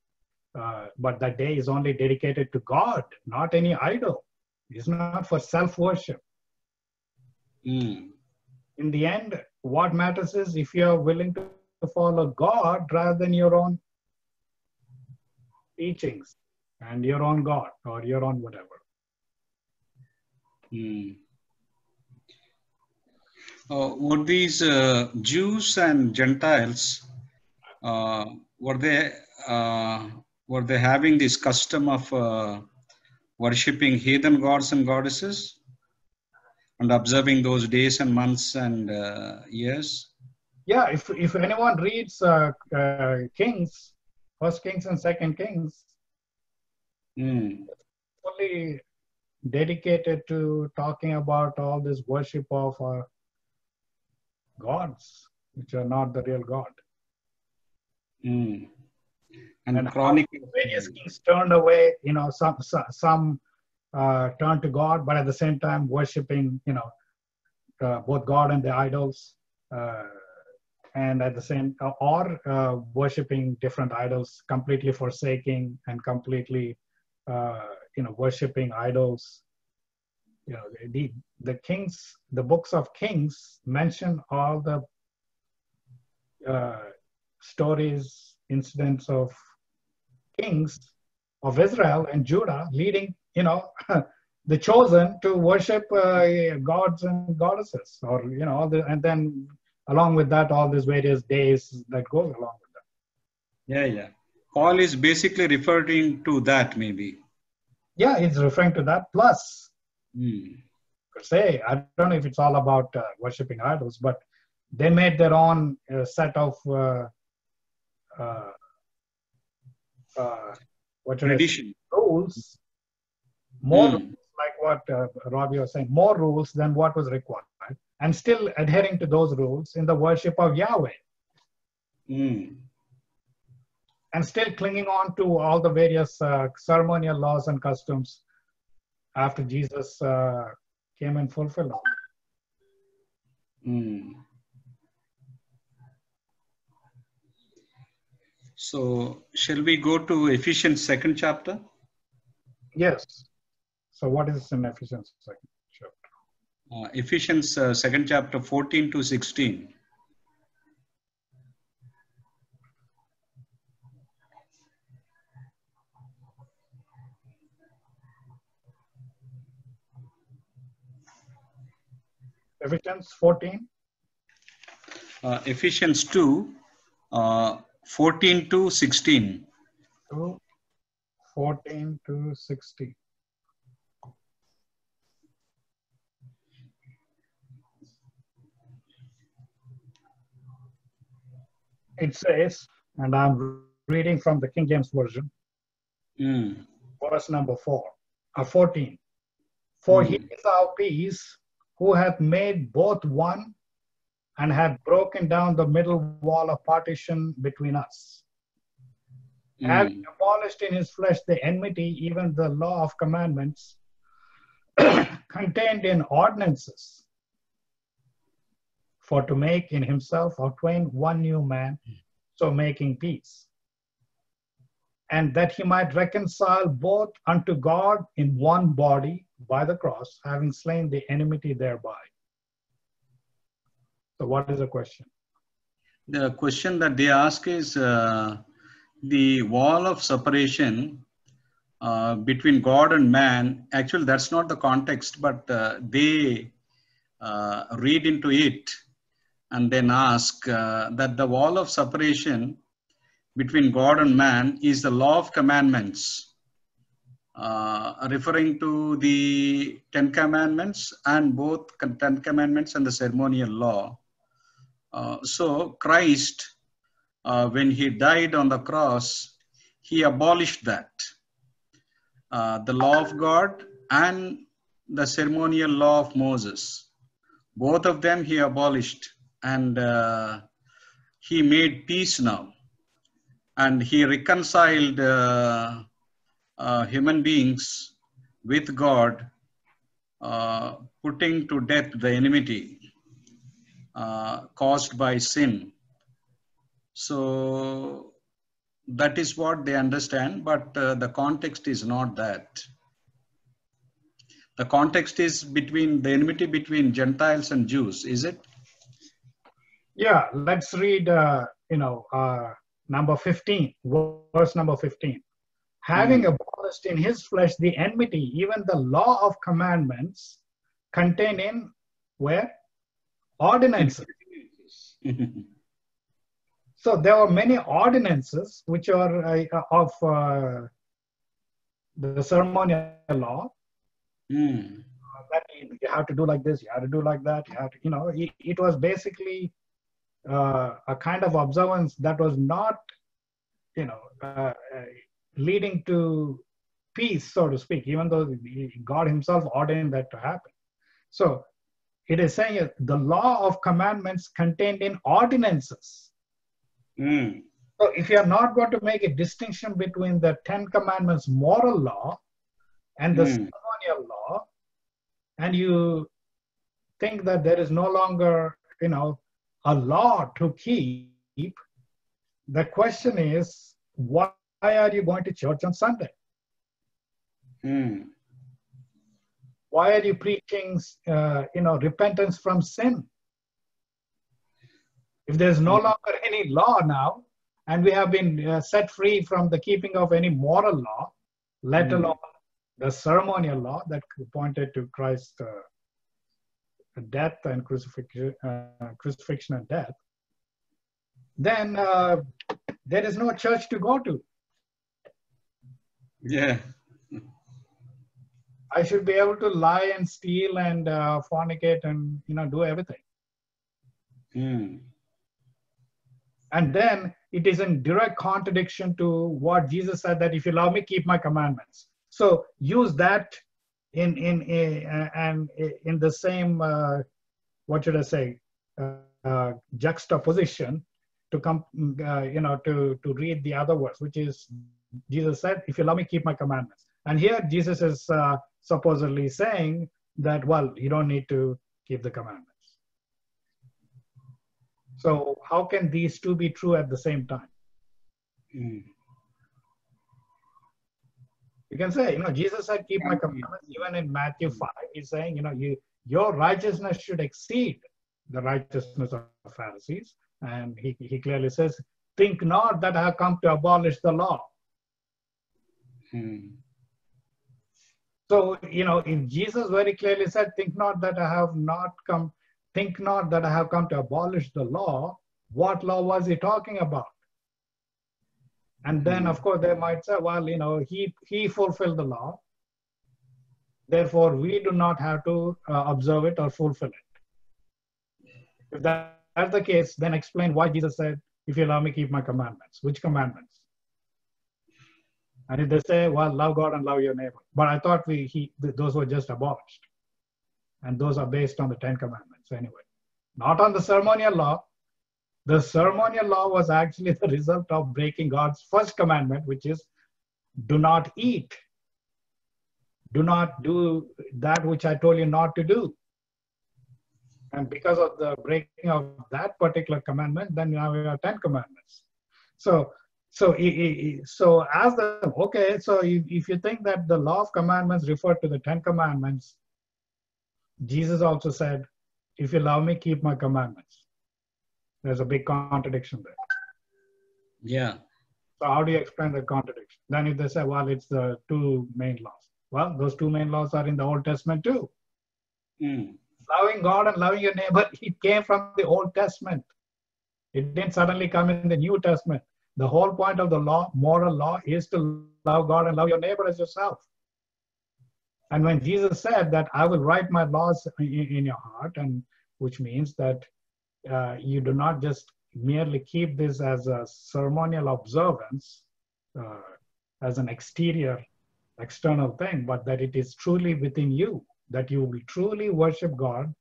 Uh, but that day is only dedicated to God, not any idol. It's not for self-worship. Mm. In the end, what matters is if you're willing to follow God rather than your own teachings and your own God or your own whatever. Mm. Uh, were these uh, Jews and Gentiles? Uh, were they uh, were they having this custom of uh, worshiping heathen gods and goddesses and observing those days and months and uh, years? Yeah, if, if anyone reads uh, uh, Kings, First Kings and Second Kings, Mm. fully dedicated to talking about all this worship of uh, gods, which are not the real God. Mm. And, And how Chronicles. various kings turned away you know some some, uh, turned to god but at the same time worshiping you know uh, both god and the idols uh, and at the same or uh, worshiping different idols completely forsaking and completely uh, you know worshiping idols you know the the kings the books of kings mention all the uh, stories incidents of kings of Israel and Judah, leading, you know, the chosen to worship uh, gods and goddesses, or you know, all the, and then along with that, all these various days that goes along with that. Yeah, yeah. Paul is basically referring to that, maybe. Yeah, it's referring to that. Plus, Mm. per se, I don't know if it's all about uh, worshiping idols, but they made their own uh, set of uh, uh, uh, what? Tradition. rules, more Hmm. rules, like what uh, Robbie was saying, more rules than what was required, and still adhering to those rules in the worship of Yahweh, Mm. and still clinging on to all the various uh, ceremonial laws and customs after Jesus uh, came and fulfilled all. Mm. So, shall we go to Ephesians second chapter? Yes. So what is in Ephesians second Uh, Ephesians uh, second chapter 14 to 16. Ephesians 14. Uh, Ephesians 2, uh, 14 to 16. to 14 to 16. It says, and I'm reading from the King James Version, Mm. verse number 4, uh, 14. For he Hmm. is our peace, who hath made both one and hath broken down the middle wall of partition between us. having Mm. abolished in his flesh the enmity, even the law of commandments contained in ordinances, for to make in himself of twain one new man, so making peace. And that he might reconcile both unto God in one body by the cross, having slain the enmity thereby. So, what is the question? The question that they ask is uh, the wall of separation uh, between God and man. Actually, that's not the context, but uh, they uh, read into it and then ask uh, that the wall of separation between God and man is the law of commandments, uh, referring to the Ten Commandments and both Ten Commandments and the ceremonial law. Uh, so Christ, uh, when he died on the cross, he abolished that. Uh, the law of God and the ceremonial law of Moses. Both of them he abolished and uh, he made peace now. And he reconciled uh, human beings with God, uh, putting to death the enmity uh, caused by sin. So that is what they understand, but uh, the context is not that. The context is between the enmity between Gentiles and Jews, is it? Yeah, let's read, uh, you know, uh, number 15, verse number 15. Having Hmm. abolished in his flesh the enmity, even the law of commandments contained in where? Ordinances. So there were many ordinances which are uh, of uh, the ceremonial law Hmm. that you you have to do like this, you have to do like that, you have to, you know, it, it was basically uh, a kind of observance that was not, you know, uh, uh, leading to peace, so to speak, even though God Himself ordained that to happen. So it is saying the law of commandments contained in ordinances. Hmm. So if you are not going to make a distinction between the Ten Commandments moral law and the Hmm. ceremonial law, and you think that there is no longer, you know, a law to keep, the question is, why are you going to church on Sunday? Hmm. Why are you preaching, uh, you know, repentance from sin? If there's no longer any law now, and we have been uh, set free from the keeping of any moral law, let Mm. alone the ceremonial law that pointed to Christ's uh, death and crucifixion, uh, crucifixion and death, then uh, there is no church to go to. Yeah. I should be able to lie and steal and uh, fornicate and you know do everything. Hmm. And then it is in direct contradiction to what Jesus said that if you love me, keep my commandments. So use that in in a, and in the same uh, what should I say uh, uh, juxtaposition to come uh, you know to to read the other words, which is Jesus said, "If you love me, keep my commandments." And here Jesus is uh, supposedly saying that well, you don't need to keep the commandments. So how can these two be true at the same time? Hmm. You can say, you know, Jesus said, keep my commandments. Even in Matthew 5, he's saying, you know, you, your righteousness should exceed the righteousness of the Pharisees. And he, he clearly says, Think not that I have come to abolish the law. Hmm. So, you know, if Jesus very clearly said, Think not that I have not come, think not that I have come to abolish the law, what law was he talking about? And then, of course, they might say, well, you know, he, he fulfilled the law. Therefore, we do not have to uh, observe it or fulfill it. If that, that's the case, then explain why Jesus said, if you allow me, keep my commandments. Which commandments? And if they say, well, love God and love your neighbor. But I thought we he those were just abolished. And those are based on the Ten Commandments anyway. Not on the ceremonial law. The ceremonial law was actually the result of breaking God's first commandment, which is do not eat. Do not do that which I told you not to do. And because of the breaking of that particular commandment, then now we have 10 commandments. So so, so as the okay, so if, if you think that the law of commandments refer to the Ten Commandments, Jesus also said, "If you love me, keep my commandments." There's a big contradiction there. Yeah. So how do you explain the contradiction? Then if they say, "Well, it's the two main laws," well, those two main laws are in the Old Testament too. Hmm. Loving God and loving your neighbor, it came from the Old Testament. It didn't suddenly come in the New Testament. The whole point of the law, moral law, is to love God and love your neighbor as yourself. And when Jesus said that I will write my laws in, your heart, and which means that uh, you do not just merely keep this as a ceremonial observance, uh, as an exterior, external thing, but that it is truly within you, that you will truly worship God,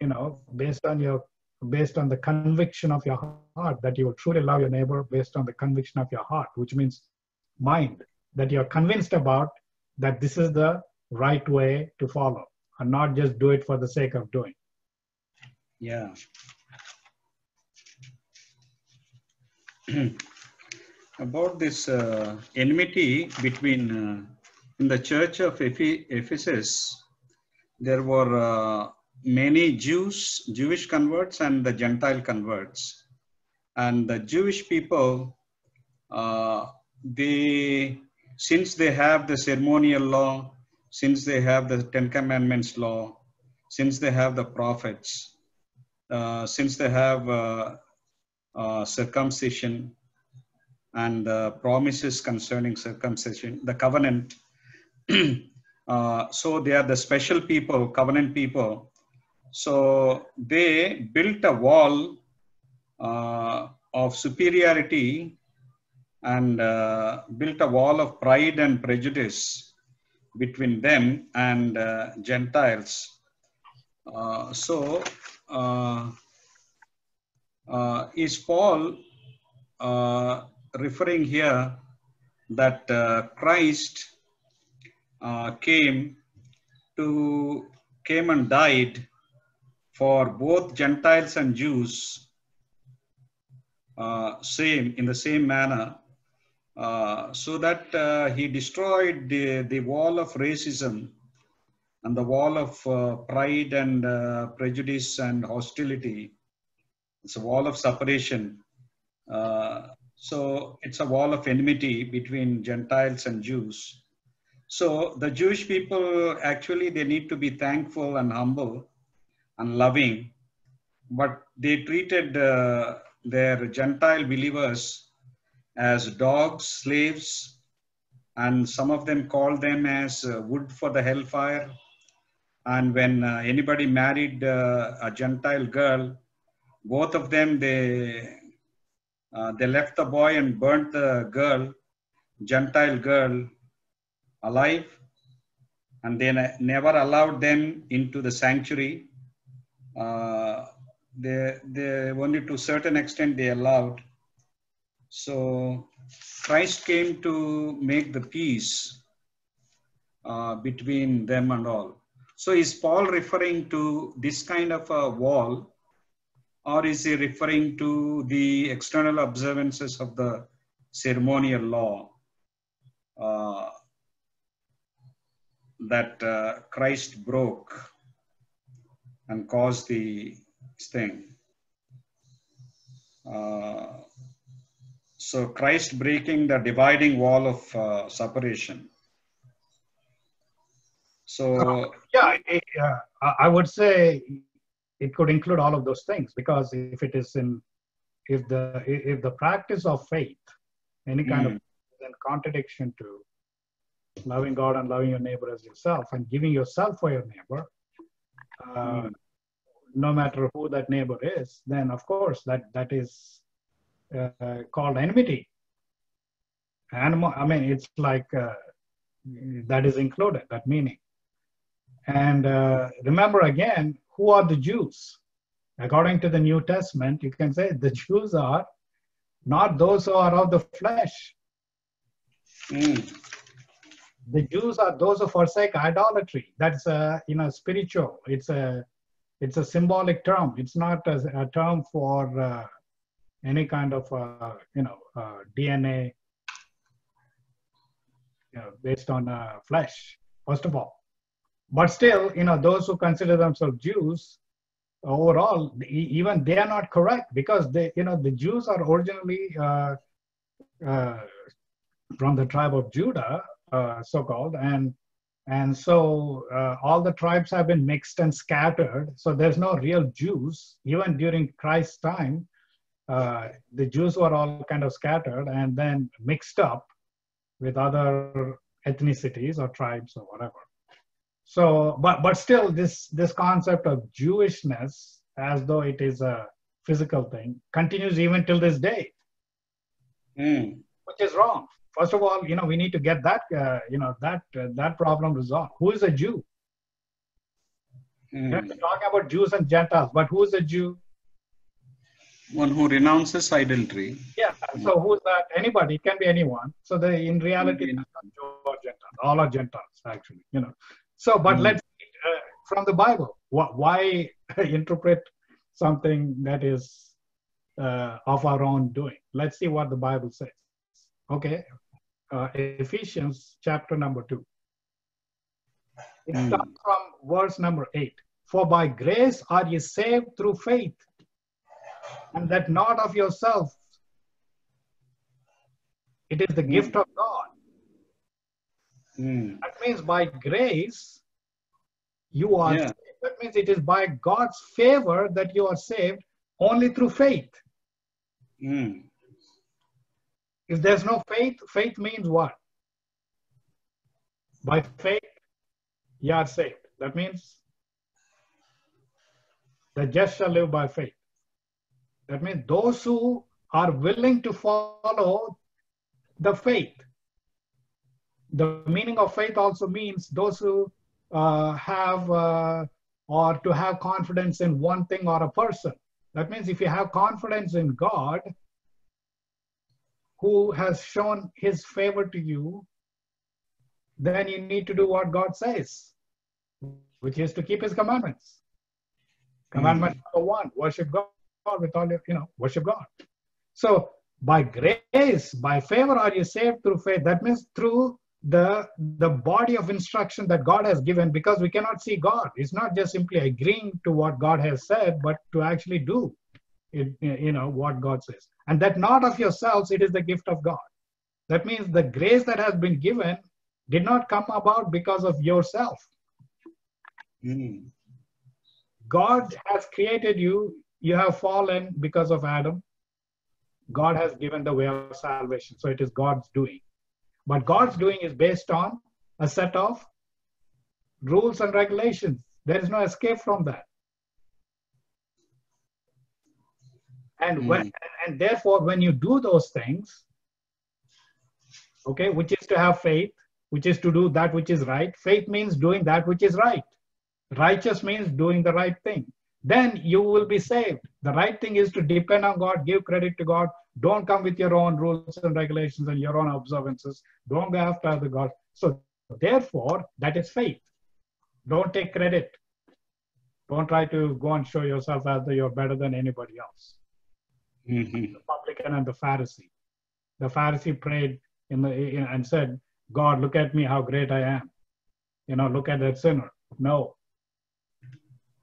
you know, based on your based on the conviction of your heart that you will truly love your neighbor based on the conviction of your heart, which means mind, that you're convinced about that this is the right way to follow and not just do it for the sake of doing. Yeah. About this uh, enmity between uh, in the church of Ephesus, there were uh, many Jews, Jewish converts and the Gentile converts. And the Jewish people, uh, they, since they have the ceremonial law, since they have the Ten Commandments law, since they have the prophets, uh, since they have uh, uh circumcision and promises concerning circumcision, the covenant, uh, so they are the special people, covenant people, so they built a wall uh, of superiority and uh, built a wall of pride and prejudice between them and uh, Gentiles. Uh, so uh, uh, is Paul referring here that Christ came to came and died for both Gentiles and Jews, uh, same in the same manner, uh, so that uh, he destroyed the, the wall of racism and the wall of uh, pride and uh, prejudice and hostility. It's a wall of separation. Uh, so it's a wall of enmity between Gentiles and Jews. So the Jewish people actually they need to be thankful and humble and loving, but they treated uh, their Gentile believers as dogs, slaves, and some of them called them as uh, wood for the hellfire. And when uh, anybody married uh, a Gentile girl, both of them they uh, they left the boy and burnt the girl, Gentile girl, alive, and they never allowed them into the sanctuary uh, they, they only to certain extent they allowed. So Christ came to make the peace uh, between them and all. So is Paul referring to this kind of a wall or is he referring to the external observances of the ceremonial law? Uh, that uh, Christ broke and cause the thing. Uh, so Christ breaking the dividing wall of uh, separation. So Yeah, it, uh, I I would say it could include all of those things because if it is in, if the if the practice of faith, any kind of in contradiction to loving God and loving your neighbor as yourself and giving yourself for your neighbor, uh, no matter who that neighbor is, then of course that that is uh, called enmity. Animal, I mean, it's like uh, that is included that meaning. And uh, remember again, who are the Jews? According to the New Testament, you can say the Jews are not those who are of the flesh. mm, The Jews are those who forsake idolatry. That's a you know spiritual. It's a it's a symbolic term. It's not a, a term for uh, any kind of uh, you know uh, DNA you know, based on uh, flesh. First of all, but still, you know, those who consider themselves Jews, overall, even they are not correct because they, you know, the Jews are originally uh, uh, from the tribe of Judah, uh, so-called, and and so uh, all the tribes have been mixed and scattered. So there's no real Jews. Even during Christ's time, uh, the Jews were all kind of scattered and then mixed up with other ethnicities or tribes or whatever. So, but but still, this this concept of Jewishness, as though it is a physical thing, continues even till this day, mm, which is wrong. First of all, you know, we need to get that uh, you know that uh, that problem resolved. Who is a Jew? mm. We're talking about Jews and Gentiles, but who is a Jew? One who renounces idolatry. Yeah. So who's that? Anybody. It can be anyone. So the in reality, Mhm. Jew or Gentiles. All are Gentiles, actually. You know. So, but Mhm. let's uh, from the Bible. Wh- Why interpret something that is uh, of our own doing? Let's see what the Bible says. Okay. Uh, Ephesians chapter number two. It Mm. starts from verse number eight. For by grace are ye saved through faith, and that not of yourself. It is the Mm. gift of God. Mm, That means by grace, you are Yeah. saved. That means it is by God's favor that you are saved only through faith. mm, If there's no faith, faith means what? By faith, you are saved. That means the just shall live by faith. That means those who are willing to follow the faith. The meaning of faith also means those who uh, have uh, or to have confidence in one thing or a person. That means if you have confidence in God, who has shown his favor to you, then you need to do what God says, which is to keep his commandments. Commandment mm-hmm. number one, worship God with all your, you know, worship God. So by grace, by favor are you saved through faith. That means through the the body of instruction that God has given, because we cannot see God. It's not just simply agreeing to what God has said, but to actually do it, you know, what God says. And that not of yourselves, it is the gift of God. That means the grace that has been given did not come about because of yourself. mm, God has created you. You have fallen because of Adam. God has given the way of salvation. So it is God's doing. But God's doing is based on a set of rules and regulations. There is no escape from that. And when hmm. and therefore, when you do those things, okay, which is to have faith, which is to do that which is right. Faith means doing that which is right. Righteous means doing the right thing. Then you will be saved. The right thing is to depend on God, give credit to God. Don't come with your own rules and regulations and your own observances. Don't go after other gods. So, therefore, that is faith. Don't take credit. Don't try to go and show yourself as though you're better than anybody else. Mhm, The publican and the Pharisee. The Pharisee prayed in the in, and said, "God, look at me, how great I am." you know, look at that sinner. No.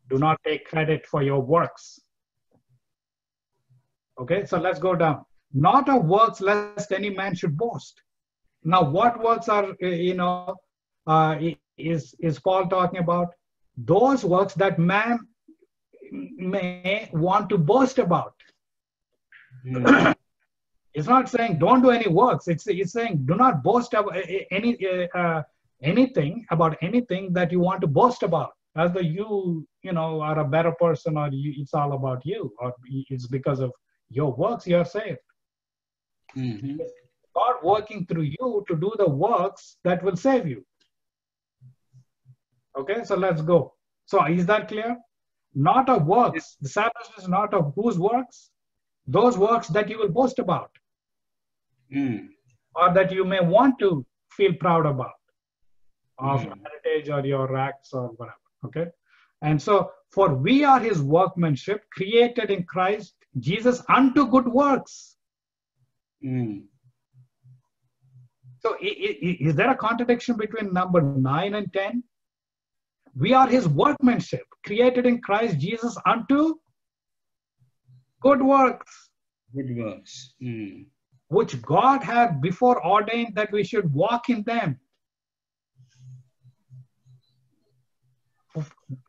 Do not take credit for your works. Okay, so let's go down. Not of works, lest any man should boast. Now, what works are, you know, uh, is, is Paul talking about? Those works that man may want to boast about. Mm. It's not saying don't do any works. It's, it's saying do not boast about any uh, anything about anything that you want to boast about, as though you you know are a better person or you, it's all about you or it's because of your works you're saved. Mhm. God working through you to do the works that will save you. Okay, so let's go. So is that clear? Not of works. The Sabbath is not of whose works? Those works that you will boast about Mm. or that you may want to feel proud about of Mhm. heritage or your acts or whatever. Okay. And so, for we are his workmanship created in Christ Jesus unto good works. Mm. So, i- i- i- is there a contradiction between number nine and 10? We are his workmanship created in Christ Jesus unto good works, Good works. Mm. which God had before ordained that we should walk in them.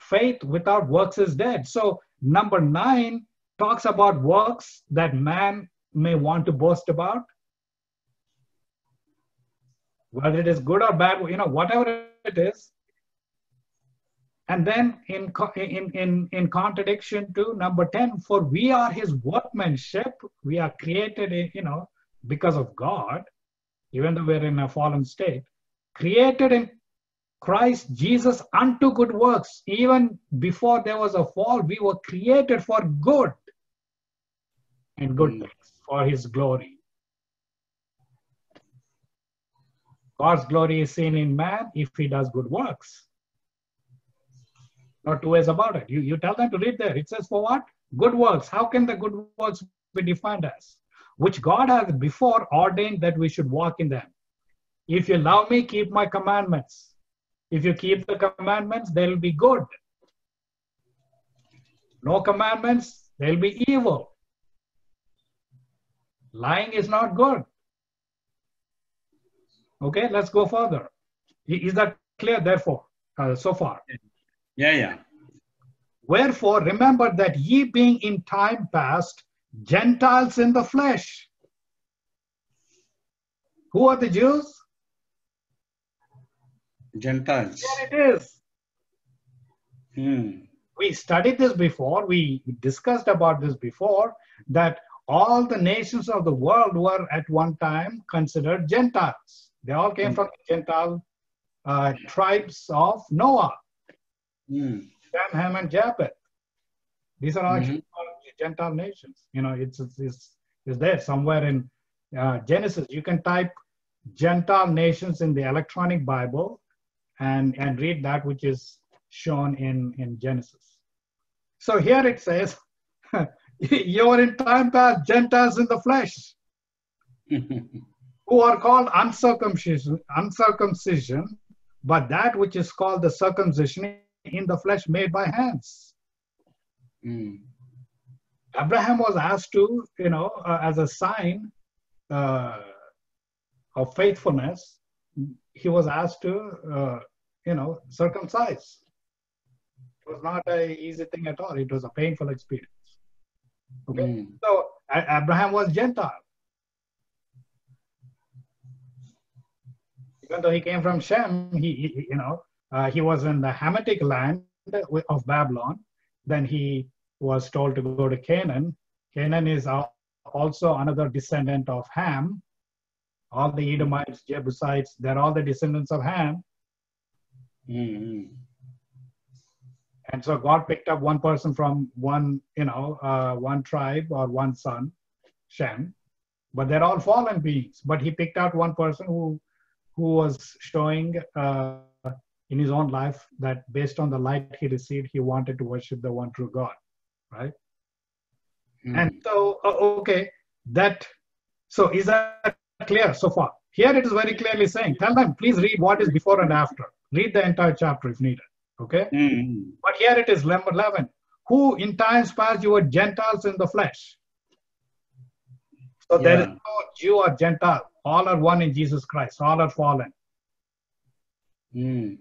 faith without works is dead. So number nine talks about works that man may want to boast about, whether it is good or bad, you know, whatever it is. And then in, in, in, in contradiction to number 10, for we are his workmanship, we are created, in, you know, because of God, even though we're in a fallen state, created in Christ Jesus unto good works. Even before there was a fall, we were created for good and good Mm. things for his glory. God's glory is seen in man if he does good works. No two ways about it. You, you tell them to read there. It says for what? Good works. How can the good works be defined as? Which God has before ordained that we should walk in them. If you love me, keep my commandments. If you keep the commandments, they'll be good. No commandments, they'll be evil. Lying is not good. Okay, let's go further. Is that clear, therefore, uh, so far? Yeah, yeah. Wherefore, remember that ye being in time past Gentiles in the flesh. Who are the Jews? Gentiles. There it is. Mm. we studied this before, we discussed about this before, that all the nations of the world were at one time considered Gentiles. They all came Mm. from the Gentile uh, tribes of Noah, Mm. Ham, and Japheth. These are actually Mhm. all Gentile nations. You know, it's, it's, it's, there somewhere in uh, Genesis. You can type Gentile nations in the electronic Bible and, and read that which is shown in, in Genesis. So here it says, you're in time past Gentiles in the flesh, who are called uncircumcision, uncircumcision, but that which is called the circumcision in the flesh made by hands. Mm. Abraham was asked to, you know, uh, as a sign uh, of faithfulness, he was asked to, uh, you know, circumcise. It was not an easy thing at all. It was a painful experience. Okay. Mm. So Abraham was Gentile. Even though he came from Shem, he, he you know, uh, he was in the Hamitic land of Babylon. Then he was told to go to Canaan. Canaan is also another descendant of Ham. All the Edomites, Jebusites, they're all the descendants of Ham. Mm. And so God picked up one person from one, you know, uh, one tribe or one son, Shem, but they're all fallen beings. But he picked out one person who, who was showing uh, in his own life that based on the light he received, he wanted to worship the one true God, right? Mm. And so, uh, okay, that, so is that clear so far? Here it is very clearly saying, tell them, please read what is before and after. Read the entire chapter if needed. Okay? Mm. But here it is, number 11. Who in times past you were Gentiles in the flesh. So there is Yeah. no Jew or Gentile. All are one in Jesus Christ. All are fallen. Mm.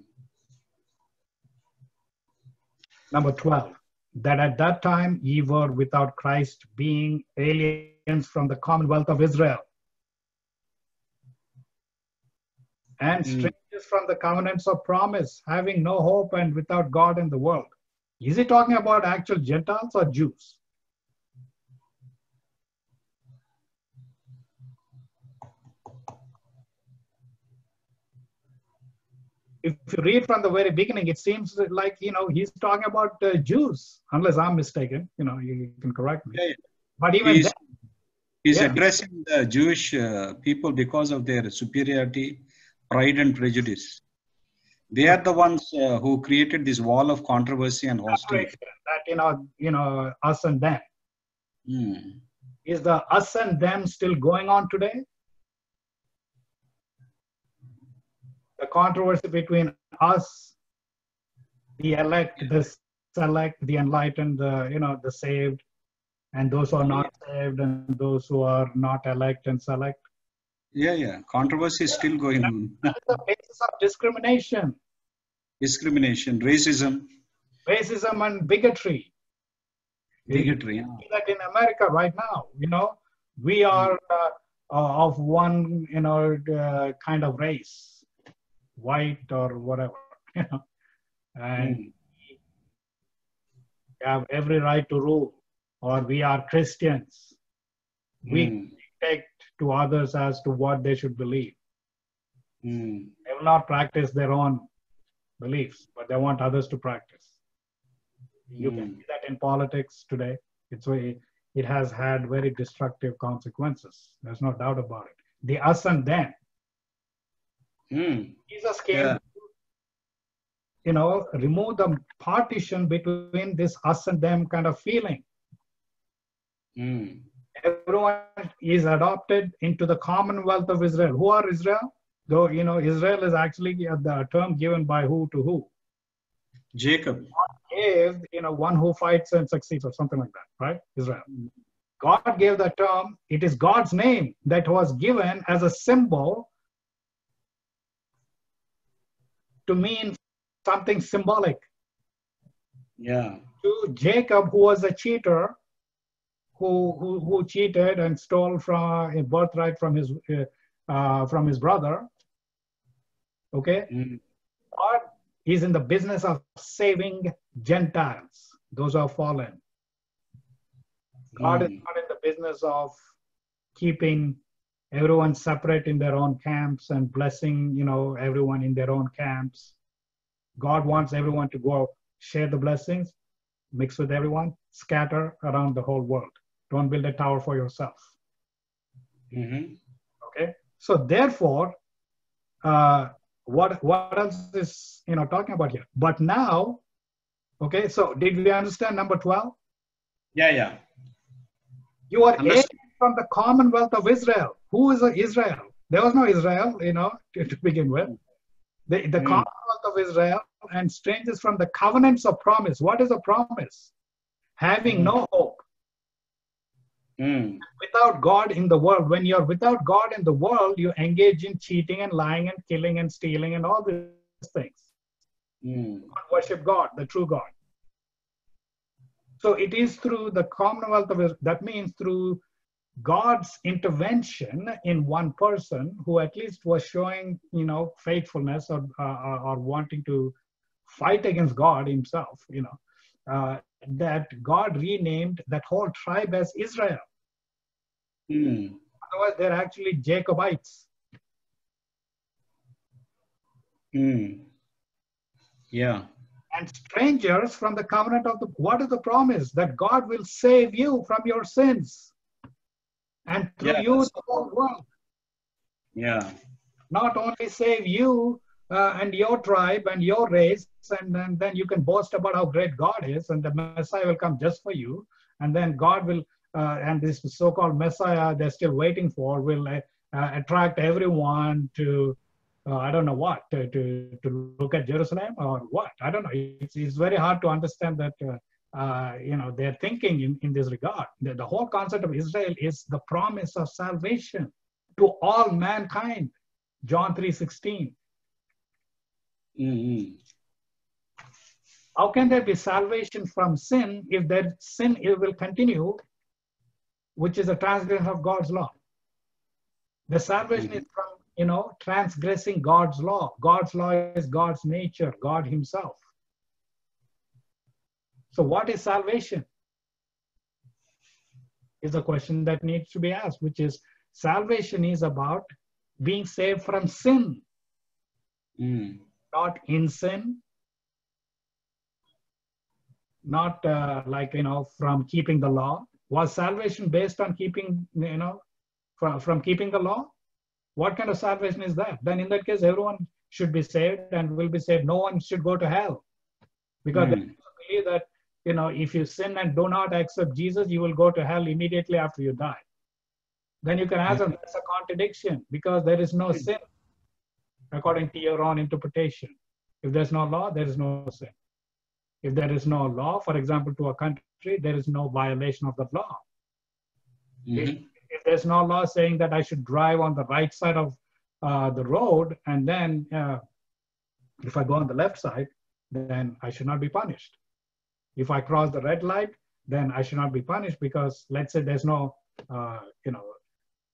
Number 12. That at that time ye were without Christ, being aliens from the commonwealth of Israel. And Mm. strangers from the covenants of promise, having no hope and without God in the world. Is he talking about actual Gentiles or Jews? If you read from the very beginning, it seems like you know he's talking about uh, Jews, unless I'm mistaken. You know, you, you can correct me. Yeah, yeah. But even He's, then, he's Yeah. addressing the Jewish uh, people because of their superiority, pride, and prejudice. They are the ones uh, who created this wall of controversy and hostility. that you know, you know, us and them. Mm. Is the us and them still going on today? The controversy between us, the elect, the select, the enlightened, the you know, the saved, and those who are not saved, and those who are not elect and select. Yeah, yeah. Controversy is still going on. The basis of discrimination, Discrimination, racism, racism, and bigotry. bigotry. yeah. that in America right now. You know, we are uh, uh, of one, you know, uh, kind of race, white or whatever, you know, and Mm. we have every right to rule. Or we are Christians. We Mm. dictate to others as to what they should believe. Mm. They will not practice their own beliefs, but they want others to practice. You can Mm. see that in politics today. It's very, it has had very destructive consequences. There's no doubt about it. The us and them. Mm. Jesus came, Yeah. to, you know, remove the partition between this us and them kind of feeling. Mm. Everyone is adopted into the commonwealth of Israel. Who are Israel? Though, you know, Israel is actually uh, the term given by who to who. Jacob. gave, you know, one who fights and succeeds or something like that, right? Israel. God gave the term, it is God's name that was given as a symbol to mean something symbolic. Yeah. To Jacob, who was a cheater, who, who, who cheated and stole from a birthright from his, uh, uh, from his brother, okay? Mm. God is in the business of saving Gentiles, those who are fallen. God is Mm. not in the business of keeping everyone separate in their own camps and blessing, you know, everyone in their own camps. God wants everyone to go share the blessings, mix with everyone, scatter around the whole world. Don't build a tower for yourself. Mhm. Okay. So therefore, uh, what what else is you know talking about here? But now, okay. So did we understand number twelve? Yeah, yeah. You are Understood. From the commonwealth of Israel. Who is Israel? There was no Israel, you know, to, to begin with. The, the Hmm. commonwealth of Israel and strangers from the covenants of promise. What is a promise? Having Hmm. no hope. Mm. Without God in the world. When you're without God in the world, you engage in cheating and lying and killing and stealing and all these things. Mm. worship God, the true God. So it is through the commonwealth of Israel, that means through God's intervention in one person who at least was showing, you know, faithfulness or, uh, or, wanting to fight against God himself, you know, uh, that God renamed that whole tribe as Israel. Mm. Otherwise, they're actually Jacobites. Mm. Yeah. and strangers from the covenant of the what is the promise that god will save you from your sins and through Yeah, you the whole world Yeah. not only save you uh, and your tribe and your race and, and then you can boast about how great god is and the messiah will come just for you and then god will uh, and this so-called messiah they're still waiting for will uh, uh, attract everyone to uh, I don't know what, to, to, to look at Jerusalem or what. I don't know. It's, it's very hard to understand that, uh, you know, they're thinking in, in this regard. The, the whole concept of Israel is the promise of salvation to all mankind. John 3.16. Mm-hmm. How can there be salvation from sin if that sin it will continue, which is a transgression of God's law? The salvation Mhm. is from, you know, transgressing God's law. God's law is God's nature, God Himself. So, what is salvation? Is a question that needs to be asked, which is salvation is about being saved from sin, Mm. not in sin, not uh, like you know from keeping the law. Was salvation based on keeping you know from from keeping the law? What kind of salvation is that? Then in that case, everyone should be saved and will be saved. No one should go to hell because they Mm. believe that you know if you sin and do not accept Jesus, you will go to hell immediately after you die. Then you can answer that's a contradiction because there is no sin according to your own interpretation. If there's no law, there is no sin. If there is no law, for example, to a country, there is no violation of the law. Mhm. If there's no law saying that I should drive on the right side of uh, the road, and then uh, if I go on the left side, then I should not be punished. If I cross the red light, then I should not be punished because let's say there's no, uh, you know,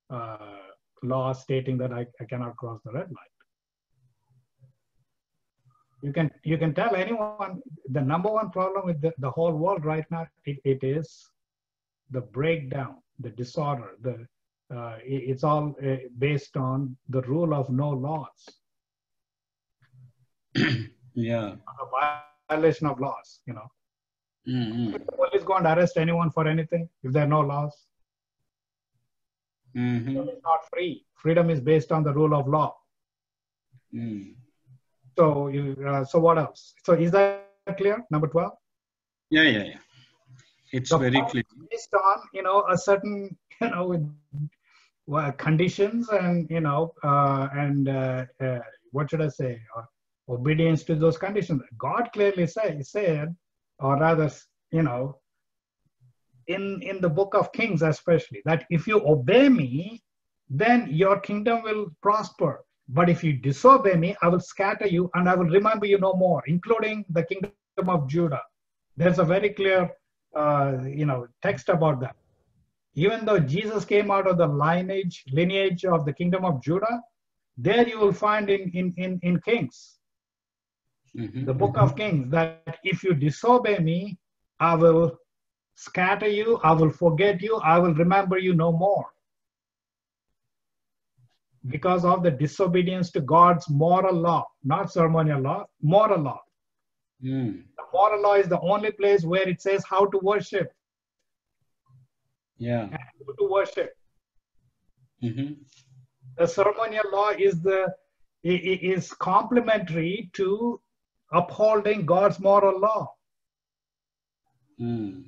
uh, law stating that I, I cannot cross the red light. You can you can tell anyone the number one problem with the, the whole world right now it, it is the breakdown, the disorder, the uh, it- it's all uh, based on the rule of no laws, Yeah. the violation of laws. You know, Mm-hmm. the police go and arrest anyone for anything if there are no laws. Mm-hmm. It's not free. Freedom is based on the rule of law. Mm. So you uh, so what else? So is that clear? Number twelve. Yeah, yeah, yeah. It's The very clear. based on you know a certain you know with well, conditions and you know uh, and uh, uh, what should I say uh, obedience to those conditions. God clearly say, said, or rather you know in in the book of Kings especially that if you obey me, then your kingdom will prosper. But if you disobey me, I will scatter you and I will remember you no more, including the kingdom of Judah. There's a very clear uh, you know text about that even though jesus came out of the lineage lineage of the kingdom of judah there you will find in in in, in kings Mhm. the book of kings that if you disobey me i will scatter you i will forget you i will remember you no more because of the disobedience to god's moral law not ceremonial law moral law Mm. the moral law is the only place where it says how to worship Yeah. and to worship Mm-hmm. the ceremonial law is the is complementary to upholding God's moral law. Mm.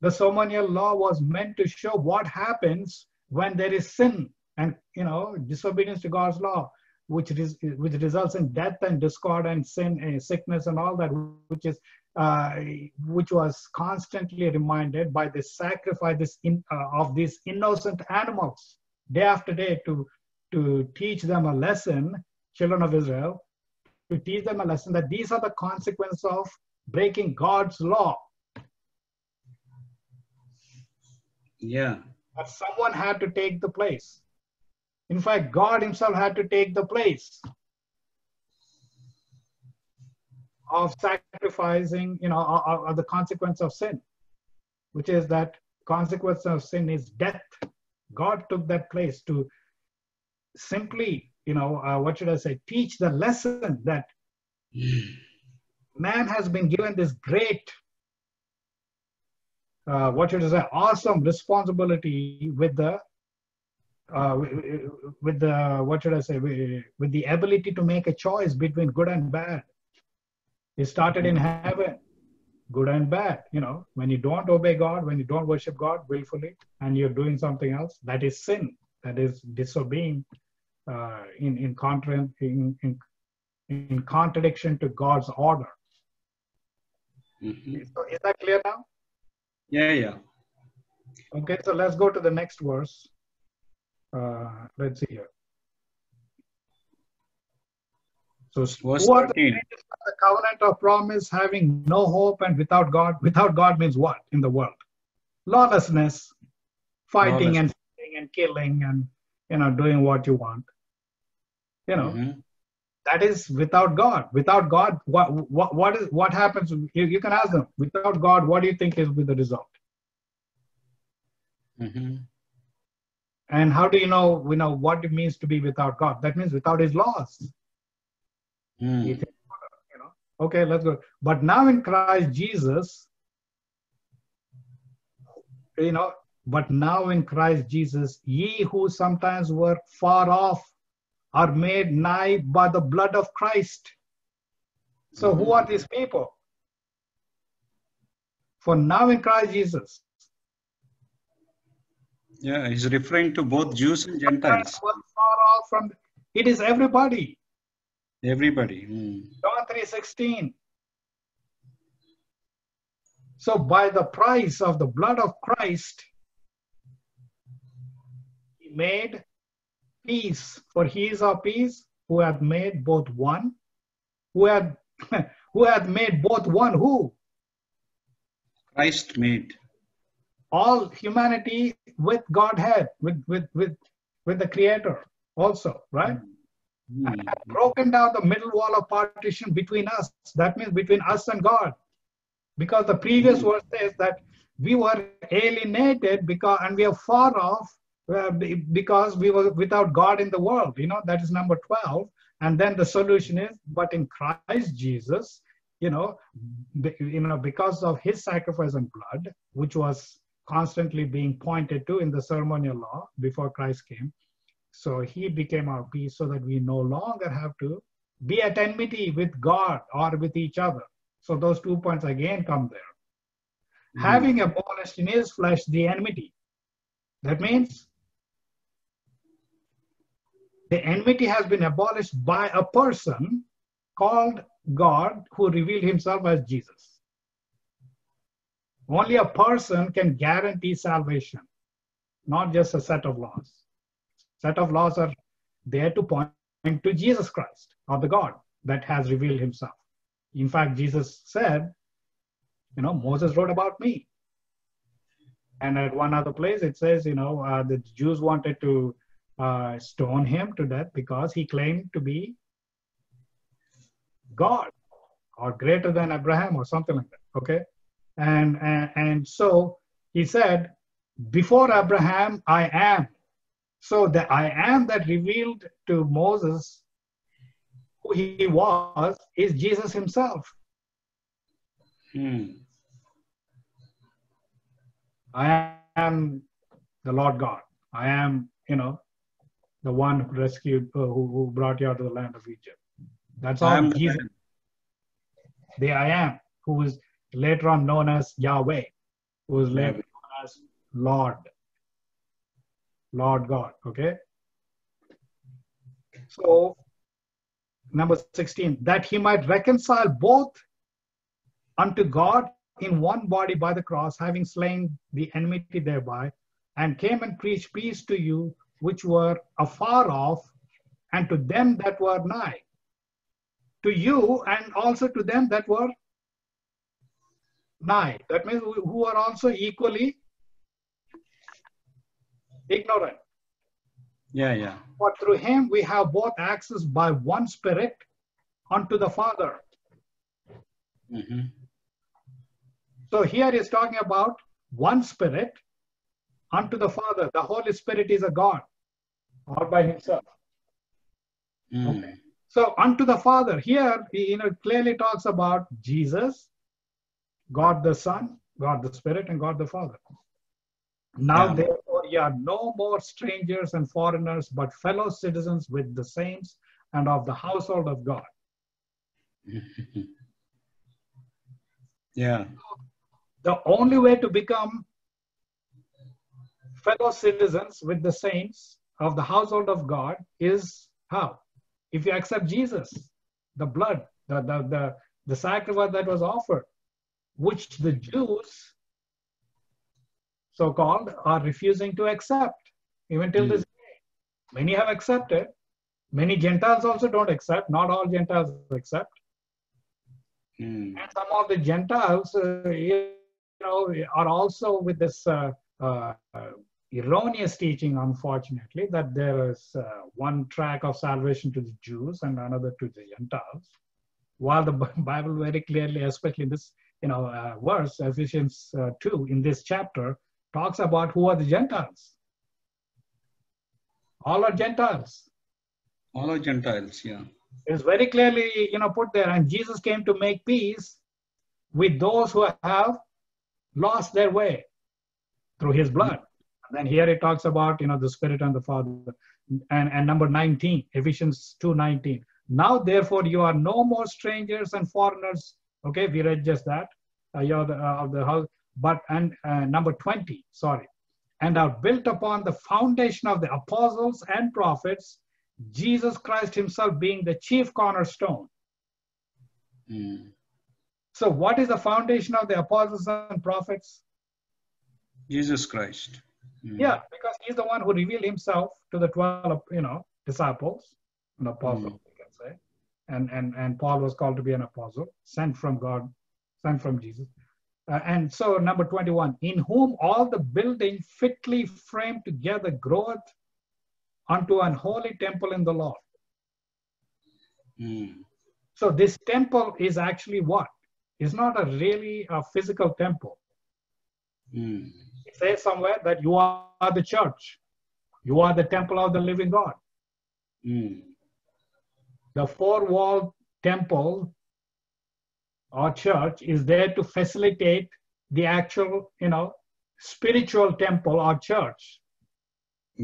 The ceremonial law was meant to show what happens when there is sin and you know disobedience to God's law, which is which results in death and discord and sin and sickness and all that, which is uh, which was constantly reminded by the sacrifice this in, uh, of these innocent animals day after day to to teach them a lesson, children of Israel, to teach them a lesson that these are the consequences of breaking God's law. Yeah. But someone had to take the place. In fact, God Himself had to take the place of sacrificing, you know, of, of the consequence of sin, which is that consequence of sin is death. God took that place to simply, you know, uh, what should I say, teach the lesson that man has been given this great, uh, what should I say, awesome responsibility with the, uh, with the, what should I say, with the ability to make a choice between good and bad. It started in heaven, good and bad. You know, when you don't obey God, when you don't worship God willfully, and you're doing something else, that is sin. That is disobeying in in, contra- in, in in contradiction to God's order. Mhm. So is that clear now? Yeah, yeah. Okay, so let's go to the next verse. Uh, let's see here. So Verse who are the of the covenant of promise, having no hope and without God? Without God means what in the world? Lawlessness, fighting and and killing and you know doing what you want. You know Mhm. that is without God. Without God, what what what is what happens? You, you can ask them. Without God, what do you think is with the result? Mhm. And how do you know, you know, what it means to be without God? That means without His laws. Mm. You know, okay, let's go. But now in Christ Jesus, you know, but now in Christ Jesus, ye who sometimes were far off are made nigh by the blood of Christ. So who are these people? For now in Christ Jesus, Yeah, he's referring to both Jews and Gentiles. from. It is everybody. Everybody. Mm. John 3:16. So by the price of the blood of Christ, he made peace. For he is our peace, who hath made both one, who had who hath made both one, who? Christ made. All humanity with Godhead, with with with with the Creator also, right? Mm. and broken down the middle wall of partition between us. That means between us and God. Because the previous Mm. verse says that we were alienated because and we are far off because we were without God in the world. You know, that is number 12. And then the solution is, but in Christ Jesus, you know, you know, because of his sacrifice and blood, which was constantly being pointed to in the ceremonial law before Christ came, so he became our peace so that we no longer have to be at enmity with God or with each other. So those two points again come there. Mm. Having abolished in his flesh the enmity. That means the enmity has been abolished by a person called God who revealed himself as Jesus. Only a person can guarantee salvation, not just a set of laws set of laws are there to point to Jesus Christ or the God that has revealed himself. In fact, Jesus said, you know, Moses wrote about me. And at one other place, it says, you know, uh, the Jews wanted to uh, stone him to death because he claimed to be God or greater than Abraham or something like that. Okay. And, and, and so he said, before Abraham, I am. So the I am that revealed to Moses who he was is Jesus himself. Mm. I am the Lord God. I am, you know, the one who rescued, uh, who, who brought you out of the land of Egypt. That's all I am the Jesus, the I am, who is later on known as Yahweh, who is later known as Lord, Lord God. Okay. So, number 16, that he might reconcile both unto God in one body by the cross, having slain the enmity thereby, and came and preached peace to you which were afar off, and to them that were nigh. To you, and also to them that were nigh. That means who are also equally ignorant. Yeah, yeah. For through him we have both access by one spirit unto the Father. hmm So here he's talking about one spirit unto the Father. The Holy Spirit is a God all by himself. Mm. Okay. So unto the Father. Here he you know clearly talks about Jesus, God the Son, God the Spirit, and God the Father. Now Yeah. therefore ye are no more strangers and foreigners, but fellow citizens with the saints and of the household of God. yeah. The only way to become fellow citizens with the saints of the household of God is how? If you accept Jesus, the blood, the, the, the, the sacrifice that was offered, which the Jews, so called, are refusing to accept, even till Mm. this day. Many have accepted. Many Gentiles also don't accept. Not all Gentiles accept. Mm. And some of the Gentiles, uh, you know, are also with this uh, uh, uh, erroneous teaching, unfortunately, that there is uh, one track of salvation to the Jews and another to the Gentiles. While the Bible very clearly, especially in this, you know, uh, verse, Ephesians uh, 2, in this chapter, talks about who are the Gentiles. All are Gentiles. All are Gentiles, yeah. It's very clearly, you know, put there. And Jesus came to make peace with those who have lost their way through his blood. And then here it talks about, you know, the Spirit and the Father. And, and number 19, Ephesians 2.19. Now, therefore, you are no more strangers and foreigners. Okay, we read just that. Uh, you're the, uh, of the house. But, and uh, number 20, sorry. And are built upon the foundation of the apostles and prophets, Jesus Christ himself being the chief cornerstone. Mm. So, what is the foundation of the apostles and prophets? Jesus Christ. Mm. Yeah, because he's the one who revealed himself to the 12, you know, disciples, an apostle, Mm. you can say. And, and, and Paul was called to be an apostle, sent from God, sent from Jesus. Uh, and so, number 21, in whom all the building fitly framed together groweth unto an holy temple in the Lord. Mm. So this temple is actually what? It's not a really a physical temple. Mm. Says somewhere that you are the church. You are the temple of the living God. Mm. The four walled temple or church is there to facilitate the actual, you know, spiritual temple or church,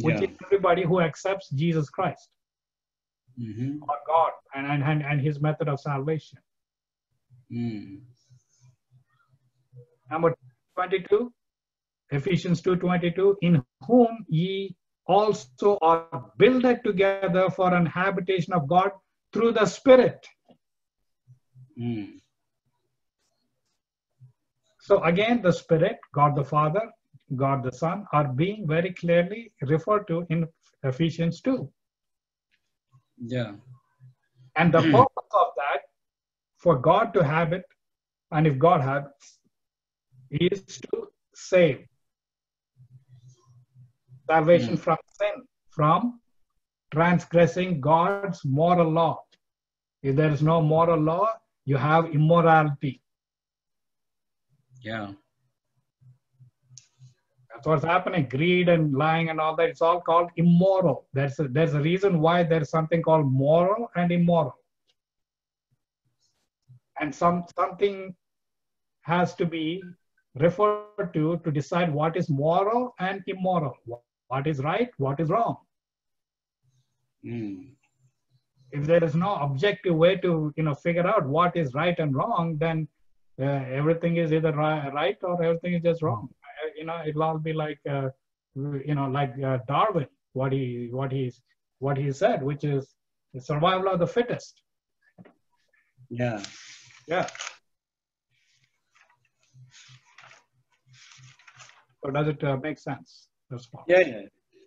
which Yeah. is everybody who accepts Jesus Christ Mhm. or God and, and, and his method of salvation. Mm. Number 22, Ephesians 2.22, in whom ye also are builded together for an habitation of God through the Spirit. Mm. So again, the Spirit, God the Father, God the Son, are being very clearly referred to in Ephesians 2. Yeah. And the purpose of that, for God to habit, and if God habits, is to save. Salvation Mm. from sin, from transgressing God's moral law. If there is no moral law, you have immorality. Yeah. That's what's happening. Greed and lying and all that, it's all called immoral. There's a, there's a reason why there's something called moral and immoral. And some something has to be referred to to decide what is moral and immoral. What is right, what is wrong. Mm. If there is no objective way to you know figure out what is right and wrong, then uh, everything is either ri- right or everything is just wrong. Uh, You know, it'll all be like uh, you know like uh, Darwin, what he what he's what he said, which is the survival of the fittest. Yeah. Yeah. So does it uh, make sense? Yeah, yeah.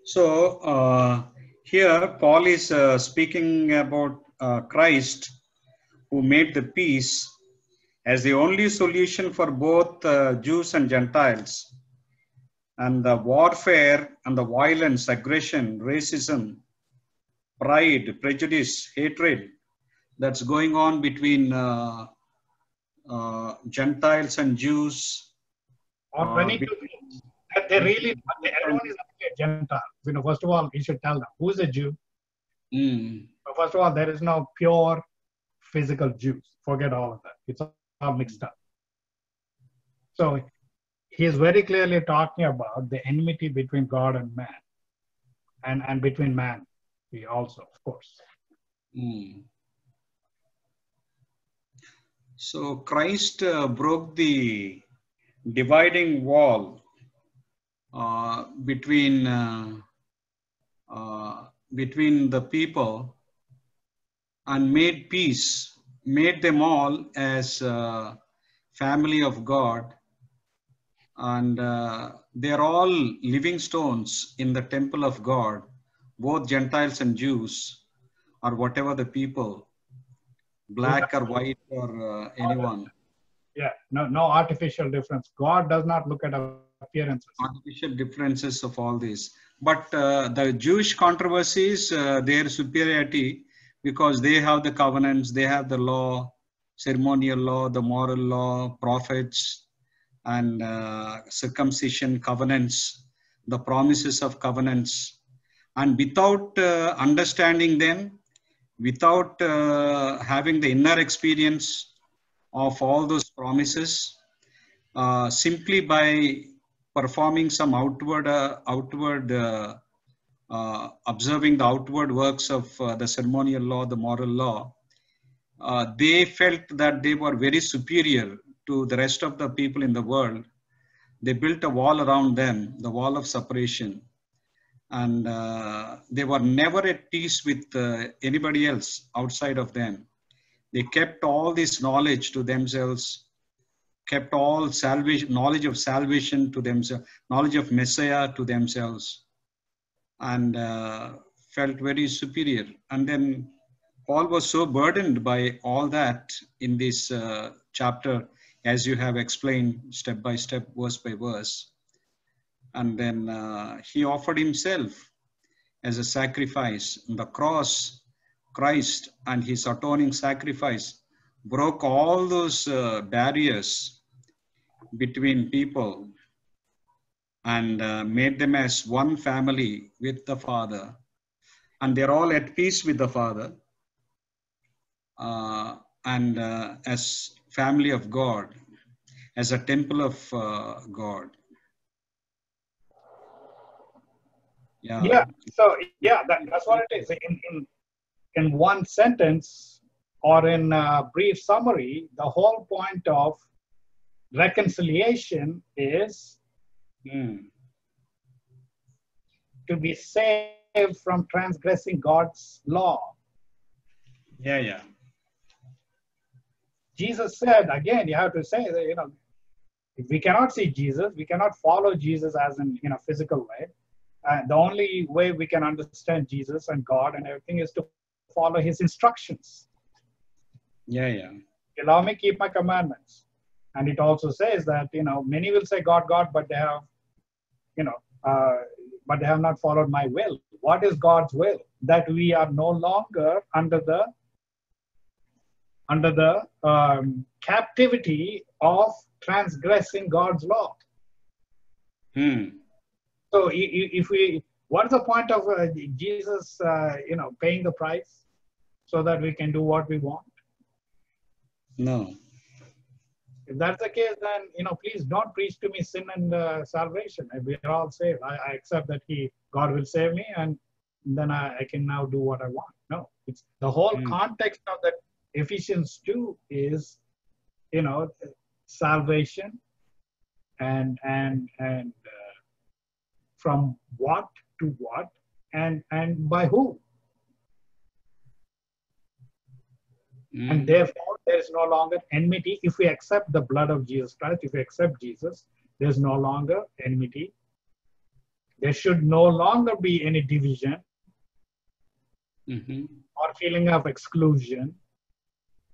So uh, here Paul is uh, speaking about uh, Christ who made the peace as the only solution for both uh, Jews and Gentiles. And the warfare and the violence, aggression, racism, pride, prejudice, hatred that's going on between uh, uh, Gentiles and Jews. Or many be- people, that they really, everyone is a Gentile. You know, first of all, you should tell them who's a Jew. Mm, But first of all, there is no pure physical Jews. Forget all of that. It's all mixed up. So he's very clearly talking about the enmity between God and man, and and between man, he also, of course. mm. So Christ uh, broke the dividing wall between uh, uh, between the people and made peace, made them all as uh, family of God. And uh, they're all living stones in the temple of God, both Gentiles and Jews, or whatever the people, black or white or uh, anyone. Yeah, no, no artificial difference. God does not look at appearances. Artificial differences of all these. But uh, the Jewish controversies, uh, their superiority, because they have the covenants, they have the law, ceremonial law, the moral law, prophets, and uh, circumcision covenants, the promises of covenants. And without uh, understanding them, without uh, having the inner experience of all those promises, uh, simply by performing some outward, uh, outward uh, uh, observing the outward works of the ceremonial law, the moral law, they felt that they were very superior to the rest of the people in the world. They built a wall around them, the wall of separation. And uh, they were never at peace with uh, anybody else outside of them. They kept all this knowledge to themselves, kept all salvation, knowledge of salvation to themselves, knowledge of Messiah to themselves and uh, felt very superior. And then Paul was so burdened by all that in this uh, chapter, as you have explained step by step, verse by verse. And then uh, he offered himself as a sacrifice. The cross, Christ and his atoning sacrifice broke all those uh, barriers between people and uh, made them as one family with the Father. And they're all at peace with the Father uh, and uh, as family of God, as a temple of uh, God. Yeah. Yeah. So yeah, that, that's what it is. In, in in one sentence or in a brief summary, the whole point of reconciliation is Mm. to be saved from transgressing God's law. Yeah, yeah. Jesus said, again, you have to say that, you know, if we cannot see Jesus, we cannot follow Jesus as in, in a physical way. Uh, the only way we can understand Jesus and God and everything is to follow his instructions. Yeah, yeah. Allow me keep my commandments. And it also says that, you know, many will say God, God, but they have, you know, uh, but they have not followed my will. What is God's will? That we are no longer under the under the um, captivity of transgressing God's law. Hmm. So if we, what is the point of uh, Jesus, uh, you know, paying the price so that we can do what we want? No. If that's the case, then you know, please don't preach to me sin and uh, salvation. We are all saved. I, I accept that He, God, will save me, and then I, I can now do what I want. No, it's the whole Mm. context of that Ephesians two is, you know, salvation, and and and uh, from what to what, and and by who, Hmm. and therefore there is no longer enmity if we accept the blood of jesus christ if we accept jesus there's no longer enmity there should no longer be any division Mhm. or feeling of exclusion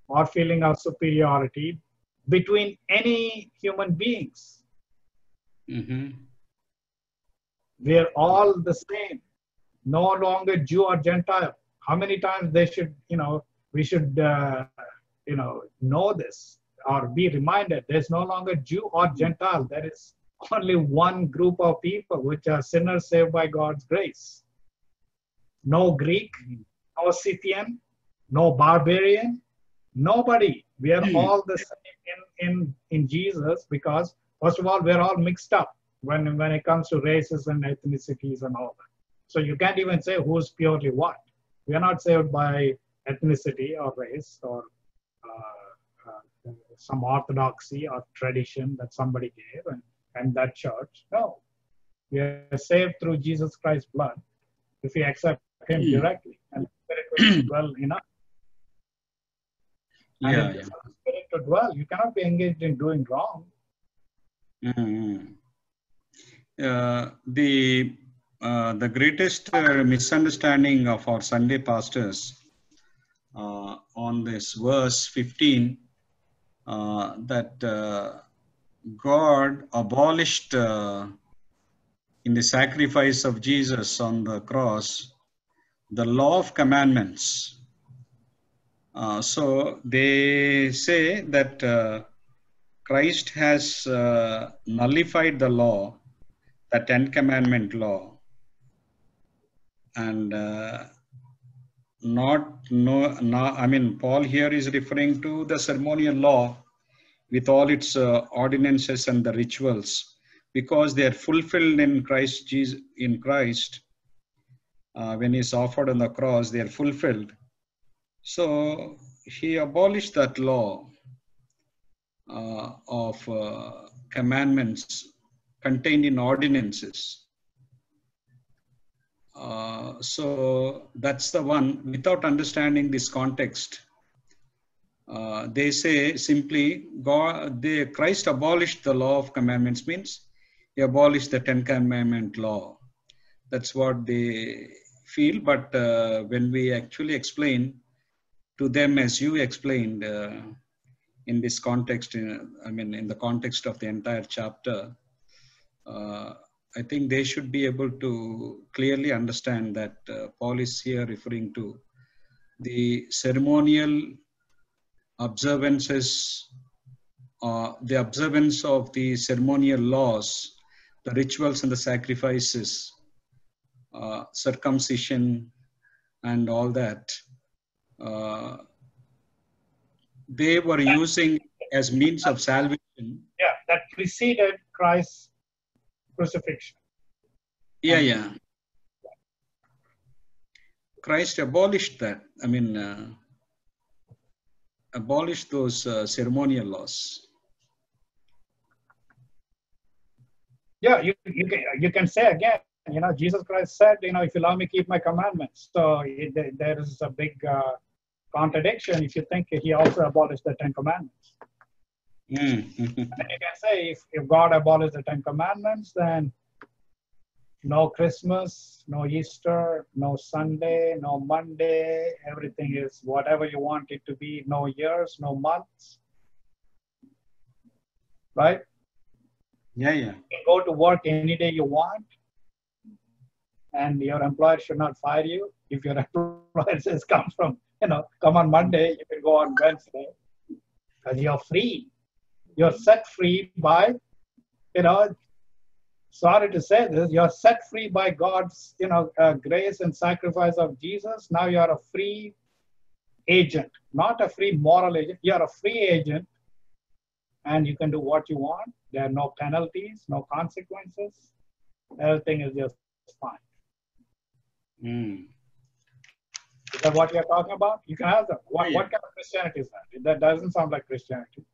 or feeling of superiority between any human beings Mhm. we're all the same no longer jew or gentile how many times they should you know we should uh, you know know this or be reminded there's no longer jew or gentile. There is only one group of people which are sinners saved by god's grace. No greek no scythian no barbarian nobody. We are Hmm. all the same in, in in jesus because first of all we're all mixed up when when it comes to races and ethnicities and all that. So you can't even say who's purely what. We are not saved by ethnicity or race or uh, uh, some orthodoxy or tradition that somebody gave and, and that church. No. We are saved through Jesus Christ's blood. if we accept Him Hmm. directly, and the Spirit will dwell in us. And Yeah, yeah. Spirit to dwell, you cannot be engaged in doing wrong. Mhm. Uh, the uh, the greatest uh, misunderstanding of our Sunday pastors uh, on this verse 15 uh, that uh, God abolished uh, in the sacrifice of Jesus on the cross the law of commandments. Uh, so they say that Christ has nullified the law, the Ten Commandment law, and not no, no. I mean, Paul here is referring to the ceremonial law with all its uh, ordinances and the rituals, because they are fulfilled in Christ Jesus. In Christ, uh, when He's offered on the cross, they are fulfilled. So He abolished that law uh, of uh, commandments contained in ordinances. Uh, so that's the one. Without understanding this context, uh, they say simply, God, they, Christ abolished the law of commandments means he abolished the Ten Commandment law. That's what they feel. But uh, when we actually explain to them, as you explained, uh, in this context, in, I mean, in the context of the entire chapter, uh, I think they should be able to clearly understand that uh, Paul is here referring to the ceremonial observances, uh, the observance of the ceremonial laws, the rituals and the sacrifices, uh, circumcision, and all that. Uh, they were using as means of salvation. Yeah, that preceded Christ's crucifixion. Yeah, yeah. Christ abolished that. I mean, uh, abolished those uh, ceremonial laws. Yeah, you, you, can, you can say again, you know, Jesus Christ said, you know, if you love me, keep my commandments. So it, there- there is a big uh, contradiction if you think he also abolished the Ten Commandments. Mm. You can say if, if God abolished the Ten Commandments, then no Christmas, no Easter, no Sunday, no Monday, everything is whatever you want it to be, no years, no months. Right? yeah, yeah. You can go to work any day you want, and your employer should not fire you. If your employer says come from, you know, come on Monday, you can go on Wednesday, because you're free. You're set free by, you know, sorry to say this, you're set free by God's, you know, uh, grace and sacrifice of Jesus. Now you're a free agent, not a free moral agent. You're a free agent, and you can do what you want. There are no penalties, no consequences. Everything is just fine. Mm. Is that what you're talking about? You can ask them. What, Yeah. what kind of Christianity is that? That doesn't sound like Christianity.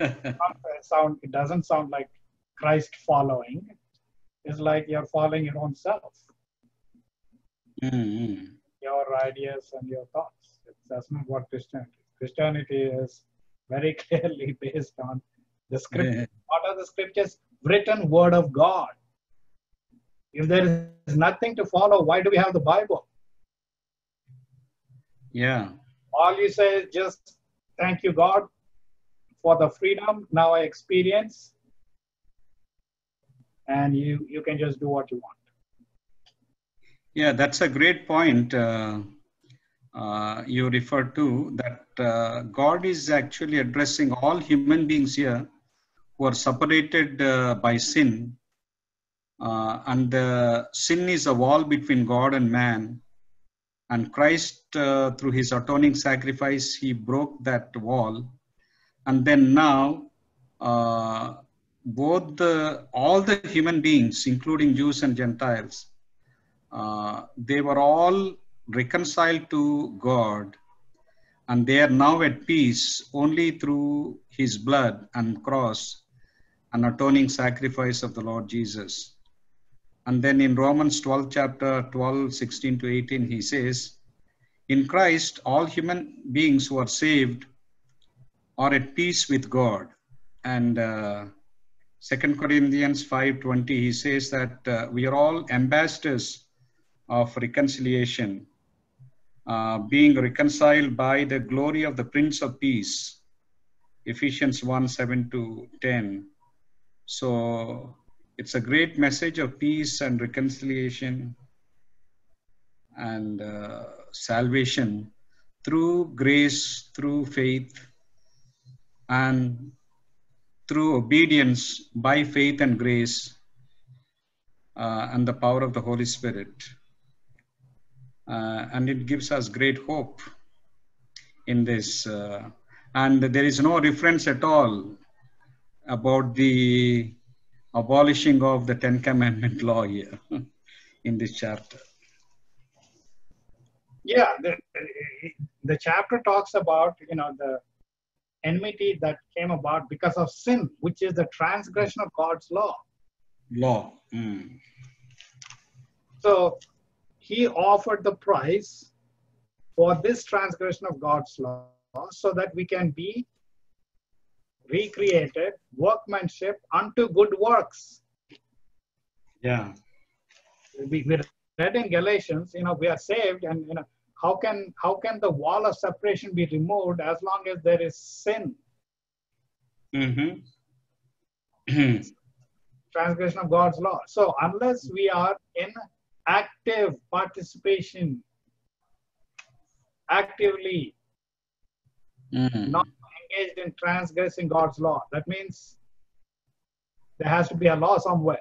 It sound it doesn't sound like Christ following. It's like you're following your own self, Mm, your ideas and your thoughts. It's, that's not what Christianity is. Christianity is very clearly based on the scripture. mm. What are the scriptures? Written word of God. If there is nothing to follow, why do we have the Bible? yeah. All you say is just thank you, God, for the freedom now I experience. And you, you can just do what you want. Yeah, that's a great point uh, uh, you refer to that uh, God is actually addressing all human beings here who are separated uh, by sin. Uh, and sin is a wall between God and man. And Christ, uh, through his atoning sacrifice, he broke that wall. And then now, uh, both the all the human beings, including Jews and Gentiles, uh, they were all reconciled to God and they are now at peace only through his blood and cross and atoning sacrifice of the Lord Jesus. And then in Romans 12, chapter 12, 16 to 18, he says, In Christ, all human beings who are saved are at peace with God. And uh, 2 Corinthians 5:20, he says that uh, we are all ambassadors of reconciliation, uh, being reconciled by the glory of the Prince of Peace. Ephesians 1 7 to 10. So it's a great message of peace and reconciliation and uh, salvation through grace, through faith, and through obedience by faith and grace uh, and the power of the Holy Spirit. Uh, and it gives us great hope in this. Uh, and there is no reference at all about the abolishing of the Ten Commandment law here in this chapter. Yeah, the, the chapter talks about, you know, the enmity that came about because of sin, which is the transgression of God's law. Law. Mm. So he offered the price for this transgression of God's law so that we can be recreated workmanship unto good works. Yeah. We, we read in Galatians, you know, we are saved and, you know, how can how can the wall of separation be removed as long as there is sin Mm-hmm. transgression of god's law so unless we are in active participation actively mm. not engaged in transgressing god's law that means there has to be a law somewhere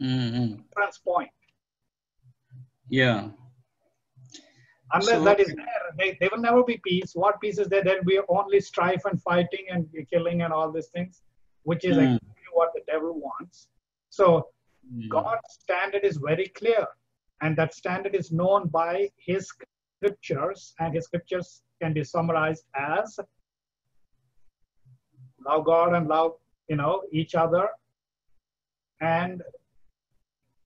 Mm-hmm. reference point Yeah. Unless So- that is there they, they will never be peace. What peace is there? There will be only strife and fighting and killing and all these things which is Mm. exactly what the devil wants. So Mm. god's standard is very clear and that standard is known by his scriptures and his scriptures can be summarized as love god and love you know each other and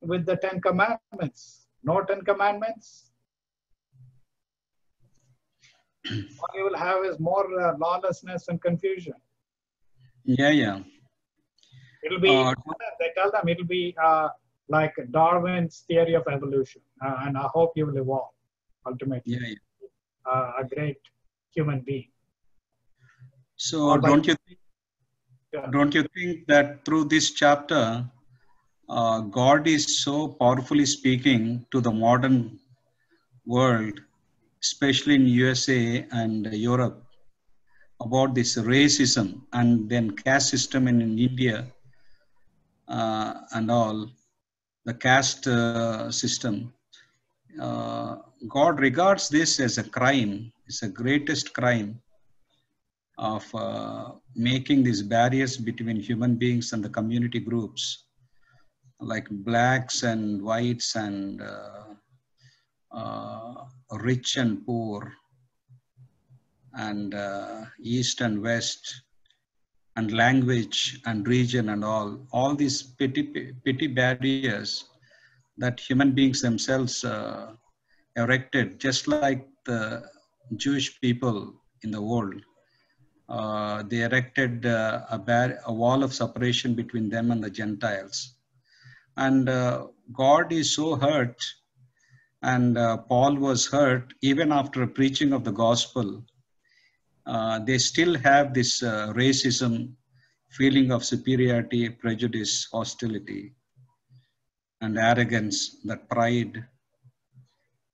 with the ten commandments. No ten commandments all you will have is more uh, lawlessness and confusion. Yeah, yeah. It'll be, Uh, they tell them it'll be uh, like Darwin's theory of evolution. Uh, and I hope you will evolve ultimately, Yeah, yeah. uh, a great human being. So Or don't you think, Yeah. don't you think that through this chapter, uh, God is so powerfully speaking to the modern world, especially in USA and Europe, about this racism and then caste system in, in India uh, and all, the caste uh, system. Uh, God regards this as a crime. It's the greatest crime of uh, making these barriers between human beings and the community groups, like blacks and whites and uh, uh, rich and poor, and uh, east and west, and language and region and all. All these petty, petty barriers that human beings themselves uh, erected, just like the Jewish people in the world uh, they erected uh, a, bar- a wall of separation between them and the Gentiles. And uh, God is so hurt, and uh, Paul was hurt even after preaching of the gospel. Uh, they still have this uh, racism, feeling of superiority, prejudice, hostility, and arrogance, that pride,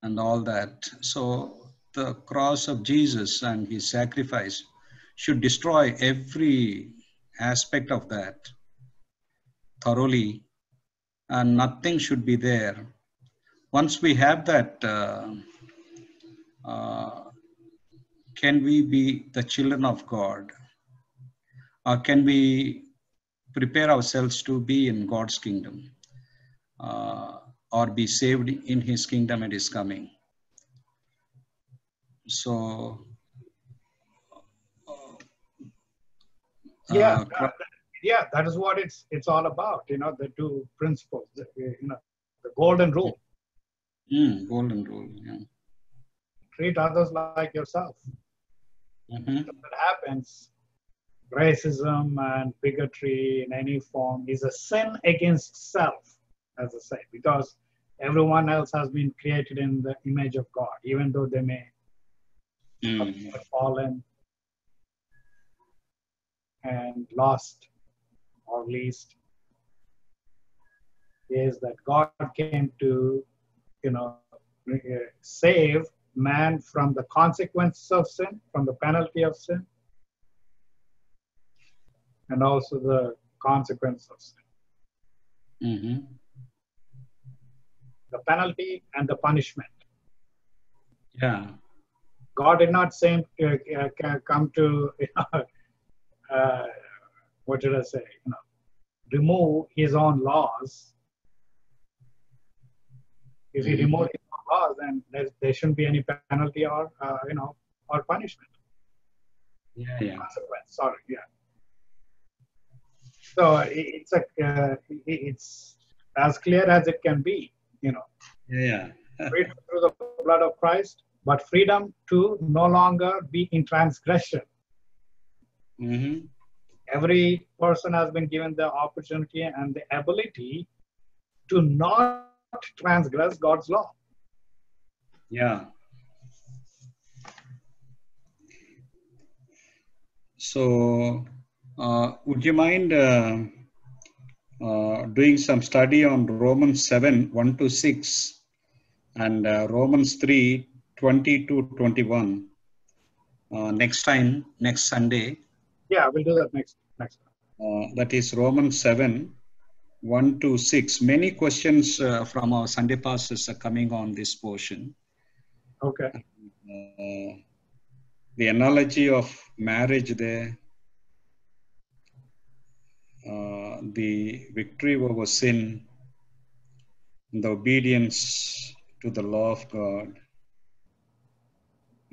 and all that. So the cross of Jesus and his sacrifice should destroy every aspect of that thoroughly and nothing should be there once we have that uh, uh, can we be the children of god or can we prepare ourselves to be in god's kingdom uh, or be saved in his kingdom at his coming so Yeah, uh, uh, yeah, that is what it's it's all about. You know, the two principles. The, you know, the golden rule: Mm, golden rule. Yeah. treat others like yourself. Mhm. That happens, racism and bigotry in any form is a sin against self, as I say, because everyone else has been created in the image of God, even though they may Mm. have fallen and lost or least is that God came to, you know, uh, save man from the consequences of sin, from the penalty of sin, and also the consequence of sin. Mhm. The penalty and the punishment. Yeah. God did not say uh, uh, come to, you know, uh, what did I say? You know, remove His own laws. If He removed His then there, there shouldn't be any penalty or uh, you know or punishment. Yeah. Yeah. Consequence. Sorry, yeah. So it's a uh, it's as clear as it can be. You know, Yeah. freedom through the blood of Christ, but freedom to no longer be in transgression. Mm-hmm. every person has been given the opportunity and the ability to not transgress God's law. Yeah. So, uh, would you mind uh, uh, doing some study on Romans 7 1 to 6 and uh, Romans 3 20 to 21 uh, next time, next Sunday? Yeah, we'll do that next next. Uh, that is Romans 7 1 to 6. Many questions uh, from our Sunday pastors are coming on this portion. Okay. uh, the analogy of marriage there, uh, the victory over sin, the obedience to the law of God,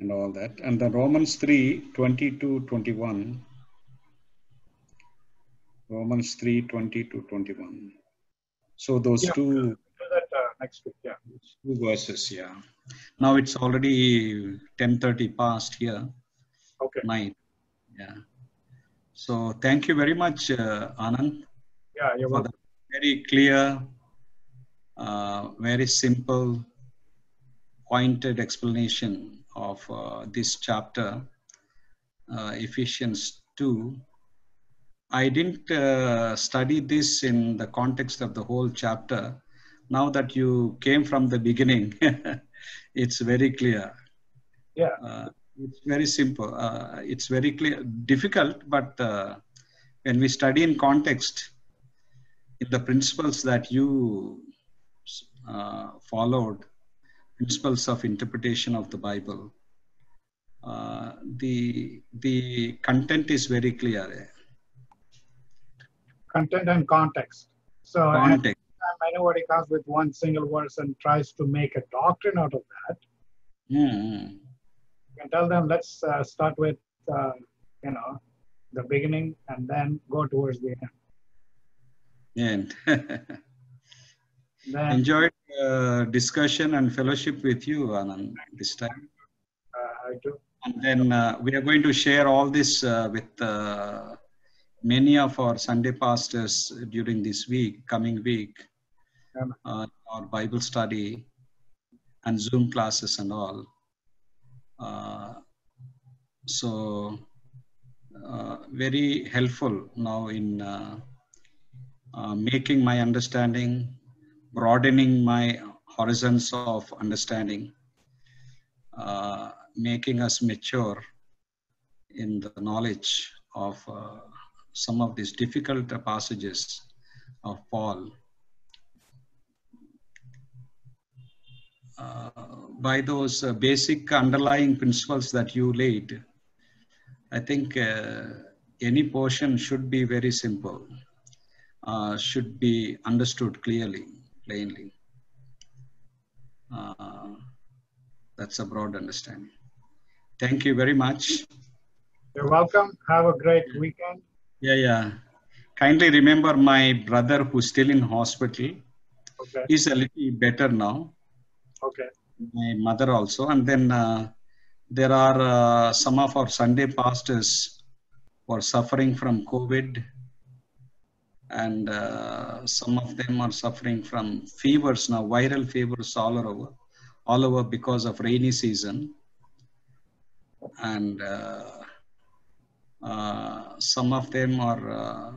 and all that. And the Romans 3 20 to 21. Romans 3 20 to 21. So those Yeah. two We'll that uh, next week. Yeah. two verses, yeah. Now it's already 10:30 past here. Okay. night. Yeah. So thank you very much, uh, Anand, Yeah, you're for the welcome. very clear, uh, very simple, pointed explanation of uh, this chapter, uh, Ephesians 2. I didn't uh, study this in the context of the whole chapter. Now that you came from the beginning, it's very clear. Yeah. Uh, it's very simple. Uh, it's very clear, difficult, but uh, when we study in context, in the principles that you uh, followed, principles of interpretation of the Bible, uh, the the content is very clear. Content and context. So Context. comes with one single verse and tries to make a doctrine out of that, Mm, you can tell them, let's uh, start with, uh, you know, the beginning and then go towards the end. And Then enjoyed uh, discussion and fellowship with you, Anand, this time. uh, I do. And then uh, we are going to share all this uh, with uh, many of our Sunday pastors during this week, coming week, uh, our Bible study and Zoom classes and all. Uh, so, uh, very helpful now in uh, uh, making my understanding, broadening my horizons of understanding, uh, making us mature in the knowledge of uh, some of these difficult passages of Paul. Uh, by those uh, basic underlying principles that you laid, I think uh, any portion should be very simple, uh, should be understood clearly, plainly. Uh, that's a broad understanding. Thank you very much. You're welcome. Have a great weekend. Yeah, yeah. kindly remember my brother who's still in hospital. Okay. He's a little better now. Okay. My mother also, and then uh, there are uh, some of our Sunday pastors who are suffering from COVID, and uh, some of them are suffering from fevers now, viral fevers all over, all over because of rainy season, and uh, some of them are uh,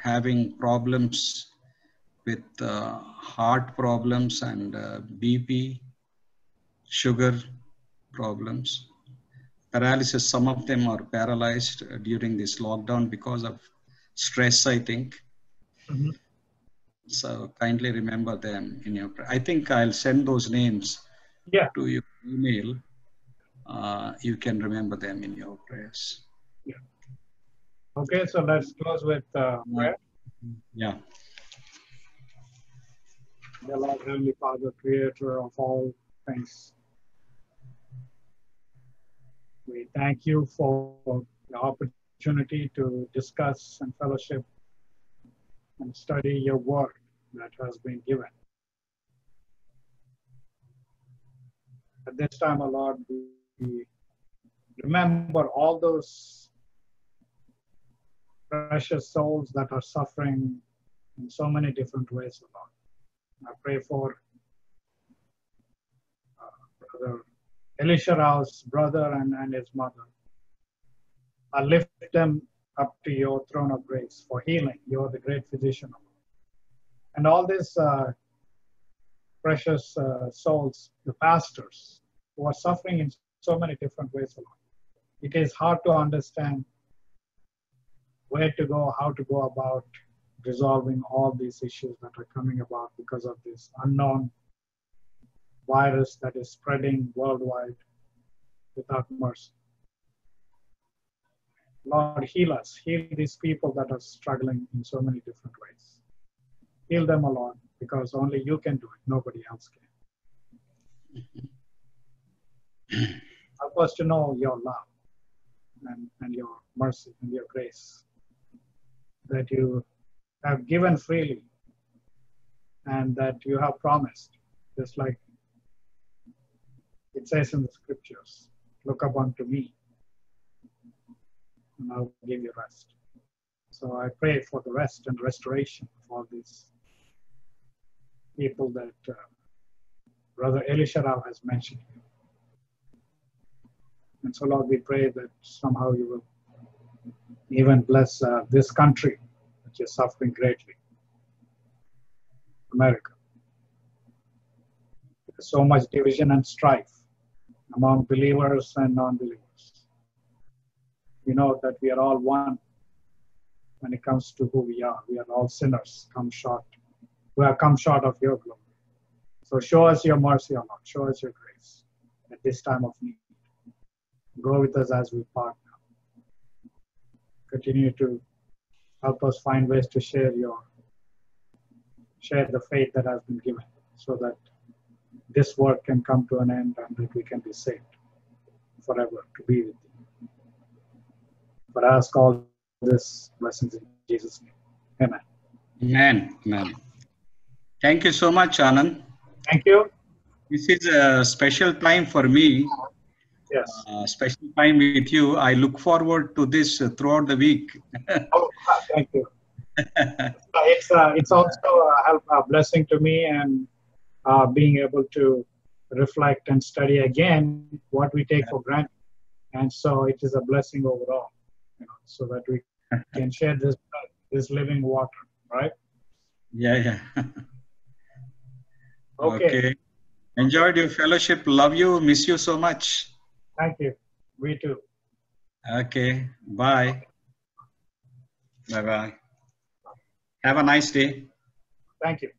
having problems with uh, heart problems and uh, BP, sugar problems, paralysis. Some of them are paralyzed uh, during this lockdown because of stress, I think. Mhm. So kindly remember them in your. I think I'll send those names Yeah. to your email. Uh, you can remember them in your prayers. Okay, so let's close with uh, prayer. Yeah. Dear Lord, Heavenly Father, creator of all things. We thank you for the opportunity to discuss and fellowship and study your word that has been given. At this time, O Lord, we remember all those precious souls that are suffering in so many different ways, Lord. I pray for uh, Brother Elisha Rao's brother and, and his mother. I lift them up to your throne of grace for healing. You're the great physician. And all these uh, precious uh, souls, the pastors, who are suffering in so many different ways, Lord. It is hard to understand where to go, how to go about resolving all these issues that are coming about because of this unknown virus that is spreading worldwide without mercy. Lord, heal us. Heal these people that are struggling in so many different ways. Heal them, O Lord, because only you can do it. Nobody else can. Help us to know your love and, and your mercy and your grace that you have given freely and that you have promised, just like it says in the scriptures look up unto me and I'll give you rest. So I pray for the rest and restoration of all these people that uh, Brother Elisha Rao has mentioned. And so, Lord, we pray that somehow you will even bless uh, this country, which is suffering greatly, America. There's so much division and strife among believers and non believers. We know that we are all one when it comes to who we are. We are all sinners, come short. We have come short of your glory. So show us your mercy, O Lord. Show us your grace at this time of need. Go with us as we part. Continue to help us find ways to share your share the faith that has been given so that this work can come to an end and that we can be saved forever to be with you. But I ask all this blessings in Jesus' name. Amen. Amen. Amen. Thank you so much, Anand. Thank you. This is a special time for me, Yes. uh, special time with you. I look forward to this uh, throughout the week. Oh, thank you. it's uh, it's also a help a blessing to me and uh, being able to reflect and study again what we take for granted and so it is a blessing overall you know, so that we can share this this living water right yeah, yeah. okay, Enjoyed your fellowship. Love you. Miss you so much. Thank you we too Okay. Bye. Bye bye. Have a nice day. thank you.